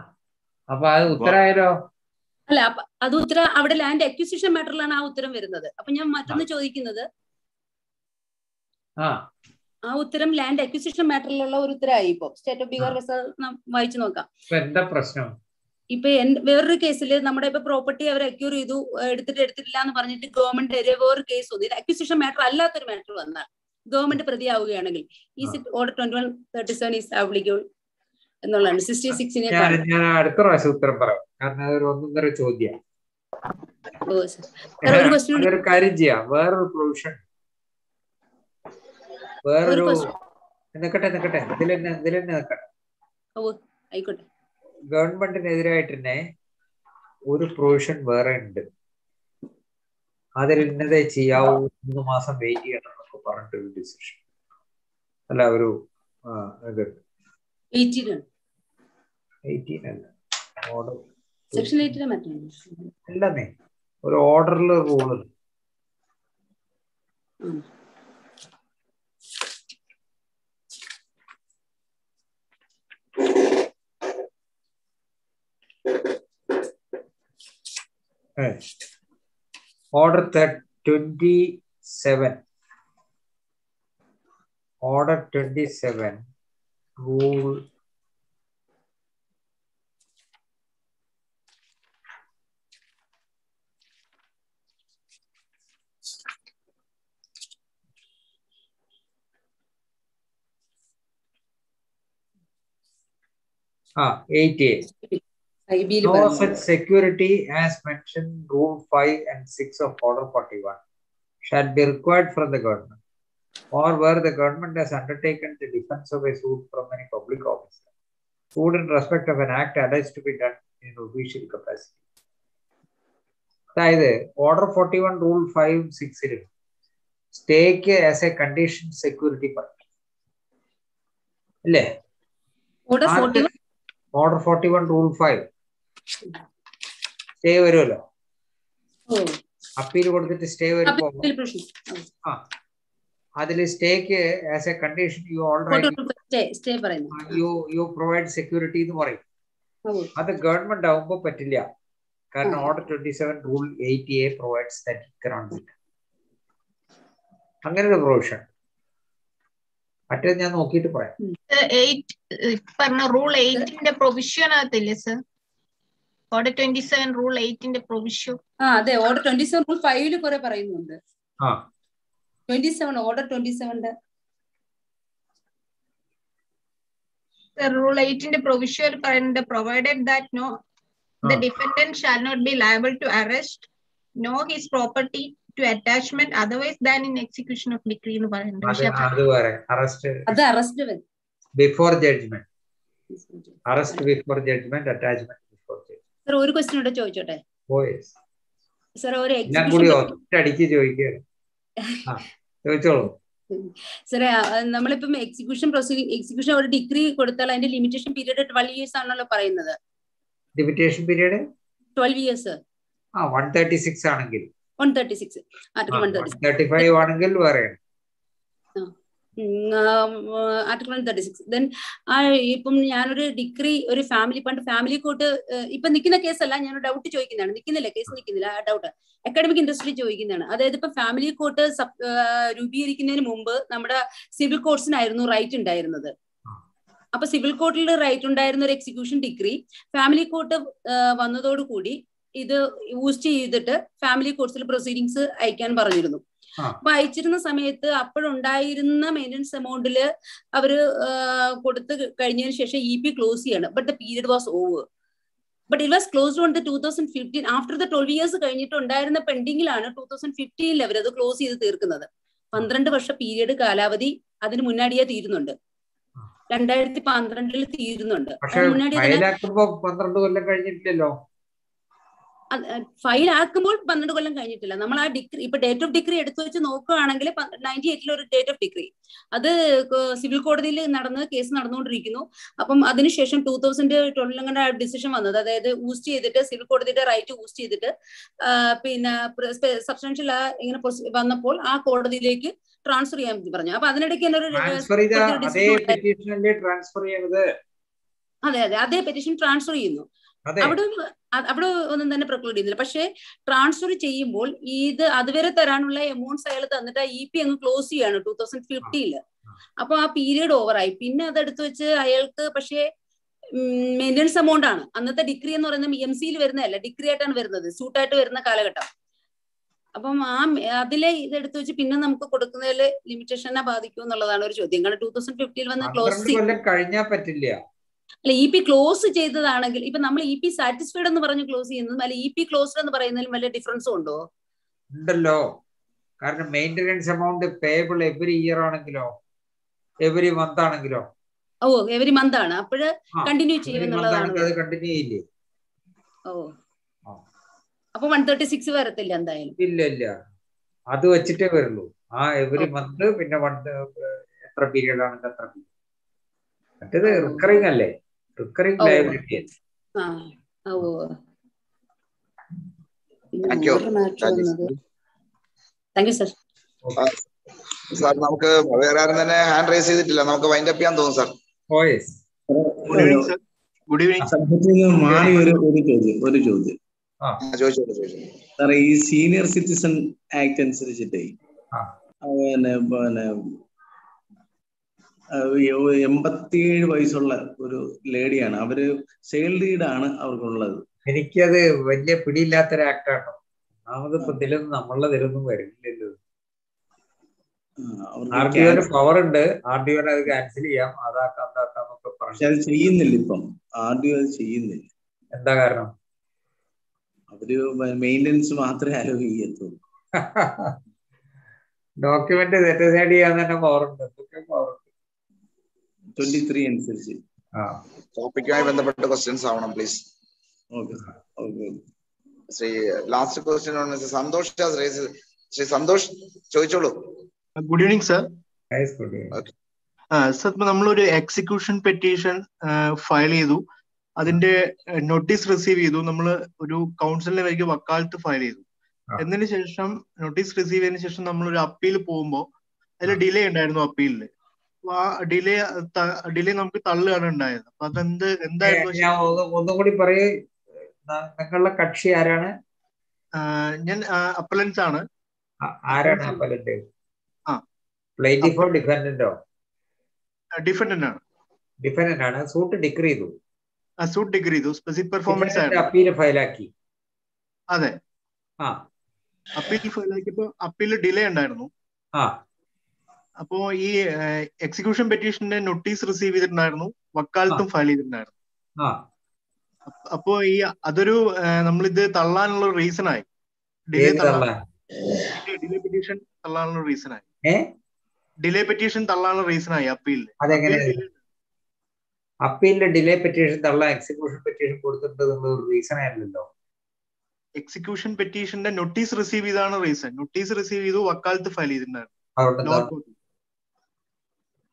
അപ്പൊ അത് ഉത്തരായാലോ അല്ല അത് ഉത്തരം അവിടെ land acquisition മാറ്ററിലാണ് ആ ഉത്തരം വരുന്നത്. അപ്പൊ ഞാൻ മറ്റൊന്ന് ചോദിക്കുന്നത്. ആ ഉത്തരം ലാൻഡ് അക്വിസിഷൻ മാറ്ററിലുള്ള ഒരു ഉത്തരമായി ഇപ്പൊ. സ്റ്റേറ്റ് ഓഫ് ബീഹാർ വായിച്ചു നോക്കാം. എന്താ പ്രശ്നം? ഇപ്പൊ വേറൊരു കേസിൽ നമ്മുടെ ഇപ്പൊ പ്രോപ്പർട്ടി അവർ അക്യൂർ ചെയ്തു എടുത്തിട്ട് എടുത്തിട്ടില്ല എന്ന് പറഞ്ഞിട്ട് ഗവൺമെന്റ് വേറൊരു കേസ് വന്നു. ഇത് അക്വിസിഷൻ മാറ്റർ അല്ലാത്തൊരു മാറ്റർ വന്നാൽ ഗവൺമെന്റ് പ്രതിയാവുകയാണെങ്കിൽ ഈ order twenty one thirty seven is applicable എന്നുള്ളതാണ്. സിക്സ്റ്റി സിക്സിനെ ഞാൻ അടുത്ത പ്രാവശ്യം ഉത്തരം പറയാം. കാരണം അതൊരു ഒന്നൊന്നര ചോദ്യം. ഒരു കാര്യം ചെയ്യാം. വേറൊരു പ്രൊവിഷൻ വേറൊരു. നിക്കട്ടെ നിക്കട്ടെ. ഇതിൽ തന്നെ ഇതിൽ തന്നെ നിക്കട്ടെ ആയിക്കോട്ടെ. ഗവൺമെന്റിനെതിരായിട്ട് തന്നെ ഒരു പ്രൊവിഷൻ വേറെ ഉണ്ട്. അതിൽ ഇന്നതേ ചെയ്യാവൂ മൂന്ന് മാസം വെയിറ്റ് ചെയ്യണം എന്നൊക്കെ പറഞ്ഞിട്ട് ഒരു ഡിസിഷൻ അല്ല ഒരു അല്ലെന്നേ. ഒരു ഓർഡറിൽ rule Right. Order that 27. Order 27. Rule Ah, 8A. No such security as mentioned Rule 5 and 6 of Order 41 shall be required from the government or where the government has undertaken the defense of a suit from any public officer. Suit in respect of an act alleged to be done in official capacity. അതായത് order forty one rule five സിക്സിലും സ്റ്റേക്ക് as a condition security പറയും അല്ലേ order forty order forty one rule five stay വരുമല്ലോ appeal കൊടുത്തിട്ട് stay വരുമ്പോ ആ. അതിൽ സ്റ്റേക്ക് as a condition you already you you provide security എന്ന് പറയും. അത് ഗവൺമെന്റ് ആവുമ്പോ പറ്റില്ല. കാരണം. Order twenty seven rule eighty A provides that അങ്ങനെ ഒരു പ്രൊവിഷൻ മറ്റേ ഞാൻ നോക്കിയിട്ട് പറയാം. റൂൾ എയ്റ്റിന്റെ provision ആകത്തില്ലേ sir order twenty seven rule എയ്റ്റിന്റെ provision ആ അതെ ഓർഡർ ട്വന്റി സെവൻ റൂൾ ഫൈവിൽ കുറെ പറയുന്നുണ്ട്. ആ. ട്വന്റി സെവൻ ഓർഡർ ട്വന്റി സെവന്റെ റൂൾ എയ്റ്റിന്റെ പ്രൊവിഷൻ പറയുന്നത് provided that no the. Defendant shall not be liable to arrest no his property to attachment otherwise than in execution of decree എന്ന് arrest before judgment arrest before judgment attachment sir ഒരു question കൂടെ ചോദിച്ചോട്ടെ? Sir ഒരു ചോദിച്ചോളൂ. സാറേ നമ്മളിപ്പം execution proceeding execution ഒരു decree കൊടുത്താൽ അതിന്റെ ലിമിറ്റേഷൻ പീരീഡ് ട്വൽവ് ഇയേഴ്സ് ആണല്ലോ പറയുന്നത്. ലിമിറ്റേഷൻ പീരീഡ് ട്വൽവ് ഇയേഴ്സ് ആ വൺ തേർട്ടി സിക്സ് ആണെങ്കിൽ one thirty six one thirty five ആണെങ്കിൽ വേറെയാണ്. ആർട്ടിക്കിൾ തേർട്ടി സിക്സ് ദെൻ ആ ഇപ്പം ഞാനൊരു ഡിഗ്രി ഒരു ഫാമിലി പണ്ട് ഫാമിലി കോട്ട് ഇപ്പൊ നിൽക്കുന്ന കേസല്ല ഞാൻ ഡൗട്ട് ചോദിക്കുന്നതാണ്. നിൽക്കുന്നില്ല കേസ് നിൽക്കുന്നില്ല ആ ഡൗട്ട് അക്കാഡമിക് ഇൻഡസ്ട്രി ചോദിക്കുന്നതാണ്. അതായത് ഇപ്പൊ ഫാമിലി കോട്ട് രൂപീകരിക്കുന്നതിന് മുമ്പ് നമ്മുടെ സിവിൽ കോർട്സിനായിരുന്നു റൈറ്റ് ഉണ്ടായിരുന്നത്. അപ്പൊ സിവിൽ കോർട്ടിൽ റൈറ്റ് ഉണ്ടായിരുന്ന ഒരു എക്സിക്യൂഷൻ ഡിഗ്രി ഫാമിലി കോർട്ട് വന്നതോടുകൂടി ഇത് യൂസ് ചെയ്തിട്ട് ഫാമിലി കോർട്സിൽ പ്രൊസീഡിങ്സ് അയക്കാൻ പറഞ്ഞിരുന്നു. അപ്പൊ അയച്ചിരുന്ന സമയത്ത് അപ്പോഴുണ്ടായിരുന്ന മെയിന്റനൻസ് എമൗണ്ടിൽ അവർ കൊടുത്ത് കഴിഞ്ഞതിന് ശേഷം ഇ പി ക്ലോസ് ചെയ്യാണ്. But the period was over but it was closed on the two thousand fifteen after the twelve years കഴിഞ്ഞിട്ട് ഉണ്ടായിരുന്ന പെൻഡിങ്ങിലാണ് ടൂ തൗസൻഡ് ഫിഫ്റ്റീനിൽ അവർ അത് ക്ലോസ് ചെയ്ത് തീർക്കുന്നത്. പന്ത്രണ്ട് വർഷ പീരീഡ് കാലാവധി അതിന് മുന്നാടിയേ തീരുന്നുണ്ട്. രണ്ടായിരത്തി പന്ത്രണ്ടിൽ തീരുന്നുണ്ട്. പന്ത്രണ്ട് കൊല്ലം കഴിഞ്ഞിട്ടില്ലല്ലോ? ഫയൽ ആക്കുമ്പോൾ പന്ത്രണ്ട് കൊല്ലം കഴിഞ്ഞിട്ടില്ല. നമ്മൾ ആ ഡിഗ്രി ഇപ്പൊ ഡേറ്റ് ഓഫ് ഡിഗ്രി എടുത്തു വെച്ച് നോക്കുകയാണെങ്കിൽ നയന്റി എയ്റ്റിൽ ഒരു ഡേറ്റ് ഓഫ് ഡിഗ്രി അത് സിവിൽ കോടതിയിൽ നടന്ന് കേസ് നടന്നുകൊണ്ടിരിക്കുന്നു. അപ്പം അതിനുശേഷം ടൂ തൗസൻഡ് ട്വൽവിലങ്ങനെ ഡിസിഷൻ വന്നത്. അതായത് ഊസ്റ്റ് ചെയ്തിട്ട് സിവിൽ കോടതിയുടെ റൈറ്റ് ഊസ്റ്റ് ചെയ്തിട്ട് പിന്നെ സബ്സ്റ്റൻഷ്യൽ ഇങ്ങനെ വന്നപ്പോൾ ആ കോടതിയിലേക്ക് ട്രാൻസ്ഫർ ചെയ്യാൻ പറഞ്ഞു. അപ്പൊ അതിനിടയ്ക്ക് തന്നെ ഒരു ട്രാൻസ്ഫർ അതേ ചെയ്യുന്നത് അതെ അതെ. അതേ പെറ്റീഷൻ ട്രാൻസ്ഫർ ചെയ്യുന്നു. അവിടെ അവിടെ ഒന്നും തന്നെ പ്രൊക്ലൂഡ് ചെയ്യുന്നില്ല. പക്ഷേ ട്രാൻസ്ഫർ ചെയ്യുമ്പോൾ ഇത് അതുവരെ തരാനുള്ള എമൗണ്ട്സ് അയാൾ തന്നിട്ട് ഇ പി അങ്ങ് ക്ലോസ് ചെയ്യാണ് ടൂ തൗസൻഡ് ഫിഫ്റ്റിയിൽ അപ്പൊ ആ പീരീഡ് ഓവറായി പിന്നെ അതെടുത്ത് വെച്ച് അയാൾക്ക് പക്ഷേ മെയിന്റനൻസ് എമൗണ്ട് ആണ്. അന്നത്തെ ഡിഗ്രി എന്ന് പറയുന്നത് എം സിയിൽ വരുന്നതല്ല. ഡിഗ്രി ആയിട്ടാണ് വരുന്നത്. സൂട്ടായിട്ട് വരുന്ന കാലഘട്ടം. അപ്പം ആ അതിലെ ഇതെടുത്ത് വെച്ച് പിന്നെ നമുക്ക് കൊടുക്കുന്നതിൽ ലിമിറ്റേഷനെ ബാധിക്കും എന്നുള്ളതാണ് ഒരു ചോദ്യം. കാരണം ടൂ തൗസൻഡ് ഫിഫ്റ്റിയിൽ വന്ന് ക്ലോസ് കഴിഞ്ഞാൽ പറ്റില്ല. അല്ല ഇ പി ക്ലോസ് ചെയ്തതാണെങ്കിൽ ഇപ്പൊ നമ്മൾ ഇ പി സാറ്റിസ്ഫൈഡ് എന്ന് പറഞ്ഞ് ക്ലോസ് ചെയ്യുന്നതും അല്ല ഇ പി ക്ലോസ്ഡ് എന്ന് പറയുന്നതിലും വല്ല ഡിഫറൻസും ഉണ്ടോ? ഉണ്ടല്ലോ. കാരണം maintenance amount payable every year ആണെങ്കിലോ? എവറി മന്ത് ആണെങ്കിലോ? ഓ എവറി മന്ത് ആണ്. അപ്പോൾ കണ്ടിന്യൂ every ചെയ്യും month എന്നുള്ളതാണ് അത് കണ്ടിന്യൂ ചെയ്യില്ലേ? ഓ. അപ്പൊ വൺ തേർട്ടി സിക്സ് വരത്തില്ല എന്തായാലും. ഇല്ല ഇല്ല. അത് വെച്ചിട്ടേ വരുള്ളൂ. ആ എവറി മന്ത് പിന്നെ വൺ എത്ര പീരീഡ് ആണെങ്കിൽ എത്ര പീരീഡ് മറ്റേത് റിക്കറിംഗ് അല്ലേ? റിക്കറിംഗ് ലയബിലിറ്റി സാർ നമുക്ക് വേറെ ആരും തന്നെ ഹാൻഡ് റൈസ് ചെയ്തിട്ടില്ല. നമുക്ക് വൈൻഡ് അപ്പ് ചെയ്യാൻ തോന്നും സാർ. ഗുഡ് ഈവനിങ് മാറി ഒരു ഒരു ചോദ്യം ഒരു ചോദ്യം. സാർ ഈ സീനിയർ സിറ്റിസൺ ആക്ട് അനുസരിച്ചിട്ടേ പിന്നെ എൺപത്തിയേഴ് വയസ്സുള്ള ഒരു ലേഡിയാണ്. അവർ സെയിൽ ആണ് അവർക്കുള്ളത്. എനിക്കത് വലിയ പിടിയില്ലാത്തൊരു ആക്ടാട്ടോ ഒന്നാമത് ഇപ്പൊ ഇതിലൊന്നും നമ്മളുടെ ഇതിലൊന്നും വരുന്നില്ലല്ലോ ആർ ഡി ഒന് പവർ ഉണ്ട് ആർ ഡി ഒന് അത് ക്യാൻസൽ ചെയ്യാം. അതാക്കാം അതാക്കാം എന്നൊക്കെ പറഞ്ഞു അത് ചെയ്യുന്നില്ല ഇപ്പം. ആദ്യം അത് ചെയ്യുന്നില്ല. എന്താ കാരണം? അവർ മെയിന്റെനൻസ് മാത്രമേ അലോ ചെയ്യത്തുള്ളൂ. ഡോക്യുമെന്റ് സെറ്റിസൈഡ് ചെയ്യാൻ തന്നെ പവർ ഉണ്ട് എന്തൊക്കെ പവർ ട്വന്റി ത്രീ അനുസരിച്ച് ആ. ടോപ്പിക്കുമായി ബന്ധപ്പെട്ട ക്വസ്റ്റ്യൻസ് ആവണം please okay okay Shri last question Santhosh Shri Santhosh ചോദിച്ചോളൂ. ഗുഡ് ഈവനിങ് സർ സർ ഇപ്പൊ നമ്മളൊരു എക്സിക്യൂഷൻ പെറ്റീഷൻ ഫയൽ ചെയ്തു. അതിന്റെ നോട്ടീസ് റിസീവ് ചെയ്തു. നമ്മൾ ഒരു കൗൺസിലിനെ വരിക വക്കാലത്ത് ഫയൽ ചെയ്തു. എന്നതിന് ശേഷം നോട്ടീസ് റിസീവ് ചെയ്തതിനു ശേഷം നമ്മൾ ഒരു അപ്പീൽ പോകുമ്പോൾ അതിൽ ഡിലേ ഉണ്ടായിരുന്നു അപ്പീലിൽ അപ്പൊ ആ ഡിലേ ഡിലേ നമുക്ക് തള്ളുകയാണ് ഉണ്ടായത്. അപ്പൊ അതെന്ത് എന്തായിരുന്നു ഒന്നും കൂടി പറയേ. നിങ്ങളുടെ കക്ഷി ആരാണ്? ഞാൻ അപ്പലൻസ്? ആണ് ആരാണ് അപ്പലന്റ്. പ്ലേറ്റിഫോ ഡിഫൻഡന്റോ ഡിഫൻഡന്റ് ആണ്. ഡിഫൻഡന്റ് ആണ്. സൂട്ട് ഡിഗ്രി ചെയ്തു. സൂട്ട് ഡിഗ്രി ചെയ്തു. സ്പെസിഫിക് പെർഫോമൻസ് അപ്പീൽ ഫയലാക്കി അതെ. ആ. അപ്പീൽ ഫയലാക്കിയപ്പോ അപ്പീൽ ഡിലേ ഉണ്ടായിരുന്നു. ആ. അപ്പോ ഈ എക്സിക്യൂഷൻ പെറ്റീഷന്റെ നോട്ടീസ് റിസീവ് ചെയ്തിട്ടുണ്ടായിരുന്നു. വക്കാലത്തും ഫയൽ ചെയ്തിട്ടുണ്ടായിരുന്നു. അപ്പോ ഈ അതൊരു നമ്മളിത് തള്ളാനുള്ള റീസൺ ആയി. ഡിലേ ഡിലേ പെറ്റീഷൻ തള്ളാനുള്ള റീസൺ ആയി. ഡിലേ പെറ്റീഷൻ തള്ളാനുള്ള റീസൺ ആയി അപ്പീലിൽ അപ്പീലിന്റെ ഡിലേ പെറ്റീഷൻ തള്ളാൻ എക്സിക്യൂഷൻ പെറ്റീഷൻ കൊടുത്തിട്ടുണ്ട് ഒരു റീസൺ ആയിരുന്നല്ലോ. എക്സിക്യൂഷൻ പെറ്റീഷന്റെ നോട്ടീസ് റിസീവ് ചെയ്താണ് റീസൺ നോട്ടീസ് റിസീവ് ചെയ്തു വക്കാലത്ത് ഫയൽ ചെയ്തിട്ടുണ്ടായിരുന്നു അതുകൊണ്ട് ലോവർ എന്താ? കോർട്ടിൽ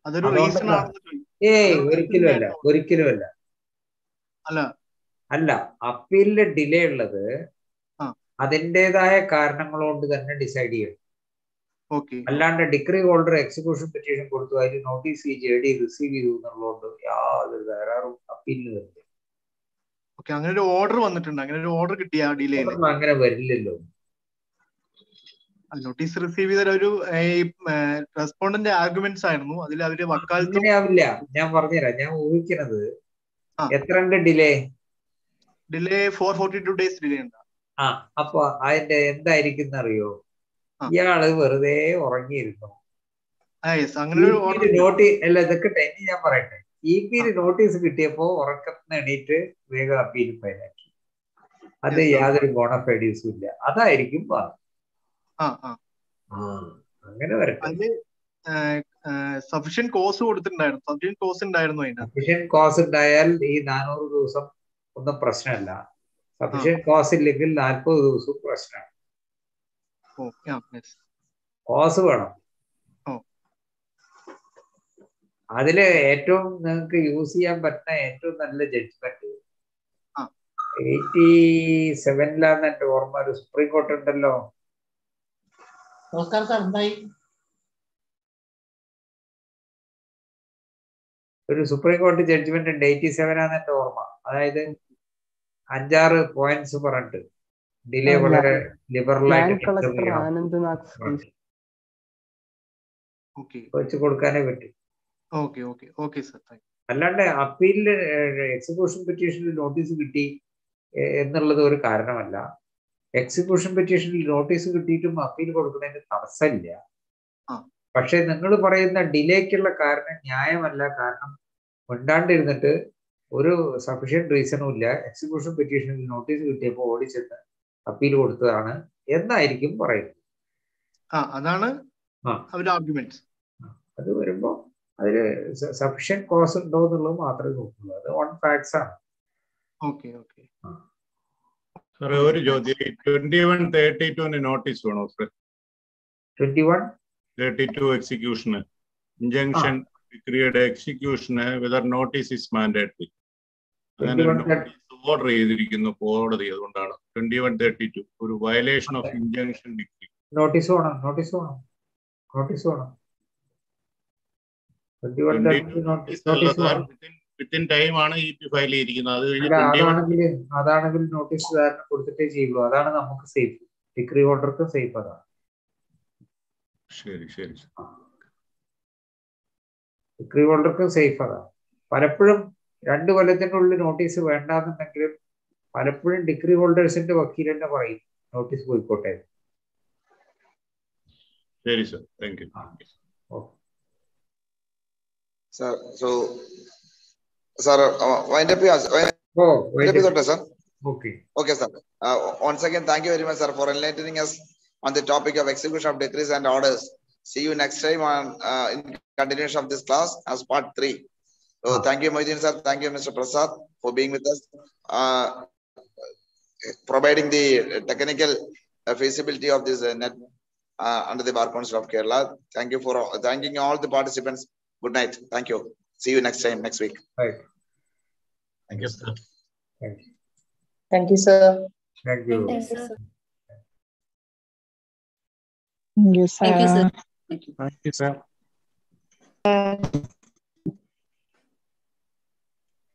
അതൊരു റീസൺ ഏയ് അതൊരു ഒരിക്കലും അല്ല അല്ല. അല്ല. അല്ല അപ്പീലിലെ ഡിലേ ഉള്ളത്. അതിന്റെതായ കാരണങ്ങൾ കൊണ്ട് തന്നെ ഡിസൈഡ് ചെയ്യണം. അല്ലാണ്ട് ഡിഗ്രി ഹോൾഡർ എക്സിക്യൂഷൻ പെറ്റീഷൻ കൊടുത്തു അതിൽ നോട്ടീസ് ഈ ജെ ഡി റിസീവ് ചെയ്തു എന്നുള്ളതുകൊണ്ട് യാതൊരു തകരാറും അപ്പീലിന് വരുന്നില്ല ഓക്കെ അങ്ങനെ ഒരു ഓർഡർ വന്നിട്ടുണ്ട്. അങ്ങനെ ഒരു ഓർഡർ കിട്ടിയ അങ്ങനെ വരില്ലല്ലോ. നോട്ടീസ് റിസീവ് ചെയ്ത ഒരു റെസ്പോണ്ടന്റ് ആർഗ്യുമെന്റ്സ് ആയിരുന്നു. അതിൽ അവർ വക്കാലത്തും അങ്ങനെയാവില്ല ഞാൻ പറഞ്ഞുതരാം. ഞാൻ ഊഹിക്കുന്നത് എത്ര ഉണ്ട് delay? Delay for forty two days delay ഉണ്ട്. ആ അപ്പൊ അതിന്റെ എന്തായിരിക്കും അറിയോ. ഇയാൾ വെറുതെ ഉറങ്ങിയിരുന്നു. നോട്ടീസ് അല്ല ഇതൊക്കെ ഇനി ഞാൻ പറയട്ടെ. ഇ പിയിൽ നോട്ടീസ് കിട്ടിയപ്പോ ഉറക്കത്തിന് എണീറ്റ് വേഗം അപ്പീൽ ഫയലാക്കി അത്. യാതൊരു ഗുണഫൈഡ്യൂസും ഇല്ല. അതായിരിക്കും വാദം. അങ്ങനെ വരട്ടെ. സഫീഷ്യൻ കോസ് കൊടുത്തിട്ടുണ്ടായിരുന്നു. സഫിഷ്യന്റ് കോസ് ഉണ്ടായിരുന്നു അതിന് സഫിഷ്യന്റ് കോസ് ഉണ്ടായാൽ ഈ നാനൂറ് ദിവസം ഒന്നും പ്രശ്നമല്ല. സഫിഷ്യന്റ് കോസ് ഇല്ലെങ്കിൽ നാൽപ്പത് ദിവസവും പ്രശ്നമാണ്. കോസ് വേണം. അതിൽ ഏറ്റവും നിങ്ങൾക്ക് യൂസ് ചെയ്യാൻ പറ്റുന്ന ഏറ്റവും നല്ല ജഡ്ജ്മെന്റ്. എയ്റ്റി സെവനിലാന്ന് എന്റെ ഓർമ്മ ഒരു സുപ്രീം കോർട്ട് ഉണ്ടല്ലോ. നമസ്കാരം സാർ എന്തായി ഒരു സുപ്രീം കോടതി ജഡ്ജ്മെന്റ് ഉണ്ട് എയ്റ്റി സെവൻ ആണ് എന്റെ ഓർമ്മ. അതായത് അഞ്ചാറ് പോയിന്റ്സ് പറഞ്ഞിട്ട് ഡിലേ വളരെ ലിബറൽ വെച്ച് കൊടുക്കാനേ പറ്റും. Okay okay okay sir thank അല്ലാണ്ട് അപ്പീലിൽ എക്സിക്യൂഷൻ പെറ്റീഷനിൽ നോട്ടീസ് കിട്ടി എന്നുള്ളത് ഒരു കാരണമല്ല. എക്സിക്യൂഷൻ പെറ്റീഷനിൽ നോട്ടീസ് കിട്ടിയിട്ടും അപ്പീൽ കൊടുക്കുന്നതിന് തടസ്സമില്ല. പക്ഷെ നിങ്ങൾ പറയുന്ന ഡിലേക്കുള്ള കാരണം ന്യായമല്ല. കാരണം മിണ്ടാണ്ടിരുന്നിട്ട് ഒരു സഫീഷ്യന്റ് റീസണും ഇല്ല. എക്സിക്യൂഷൻ പെറ്റീഷനിൽ നോട്ടീസ് കിട്ടിയപ്പോൾ ഓടിച്ചെന്ന് അപ്പീൽ കൊടുത്തതാണ് എന്നായിരിക്കും പറയുന്നത്. ആ അതാണ് ആർഗ്യുമെന്റ് അത് വരുമ്പോൾ അതിൽ സഫീഷ്യന്റ് കോസ് ഉണ്ടോ എന്നുള്ളത് മാത്രമേ നോക്കുള്ളൂ. അത് ഓൺ ഫാക്ട്സ് ആണ്. Okay okay. സാറേ ഒരു ചോദ്യം. ട്വന്റി വൺ തേർട്ടി ടുവിന് നോട്ടീസ് വേണോ sir twenty one thirty two എക്സിക്യൂഷന് injunction ഡിഗ്രിയുടെ എക്സിക്യൂഷന് വിതർ നോട്ടീസ് ഇസ് മാൻഡേറ്ററി അങ്ങനെ 21 നോട്ടീസ് ഓർഡർ ചെയ്തിരിക്കുന്നു കോടതി അതുകൊണ്ടാണ്. ട്വന്റി വൺ തേർട്ടി ടു ഒരു violation of injunction decree notice വേണം നോട്ടീസ് വേണം. നോട്ടീസ് വേണം ട്വന്റി വൺ നോട്ടീസ് നോട്ടീസ് വേണം. വിത്തിൻ ടൈം ആണ് ഇ പി ഫയൽ ചെയ്തിരിക്കുന്നത് അത് കഴിഞ്ഞ് അതാണെങ്കിൽ നോട്ടീസ് ധാരണ കൊടുത്തിട്ടേ ചെയ്യുള്ളൂ. അതാണ് നമുക്ക് സേഫ് ഡിഗ്രി ഹോൾഡർക്ക് സേഫ് അതാണ്. ശരി ശരി ഡിഗ്രി ഹോൾഡർക്ക് സേഫ് അതാണ്. പലപ്പോഴും രണ്ട് കൊല്ലത്തിനുള്ളിൽ നോട്ടീസ് വേണ്ടാന്നുണ്ടെങ്കിലും പലപ്പോഴും ഡിഗ്രി ഹോൾഡേഴ്സിന്റെ വക്കീൽ തന്നെ പറയും നോട്ടീസ് പോയിക്കോട്ടെ. ശരി sir thank you sir so, Sir, wind up wind up sir? Okay. Okay, sir. Uh, once again, thank you very much, sir, for enlightening us on the topic of execution of decrees and orders. See you next time on uh, in continuation of this class as part three. So ah. thank you, Moideen, sir. Thank you, Mr. Prasad, for being with us, uh, providing the technical feasibility of this uh, net uh, under the Bar Council of Kerala. Thank you for thanking all the participants. Good night. Thank you. See you next time next week. Right. Thank you, sir. Thank you. Thank you, sir. Thank you. Thank you, sir. Thank you, sir. Thank you, sir. Thank you, sir.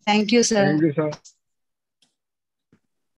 Thank you, sir. Thank you, sir.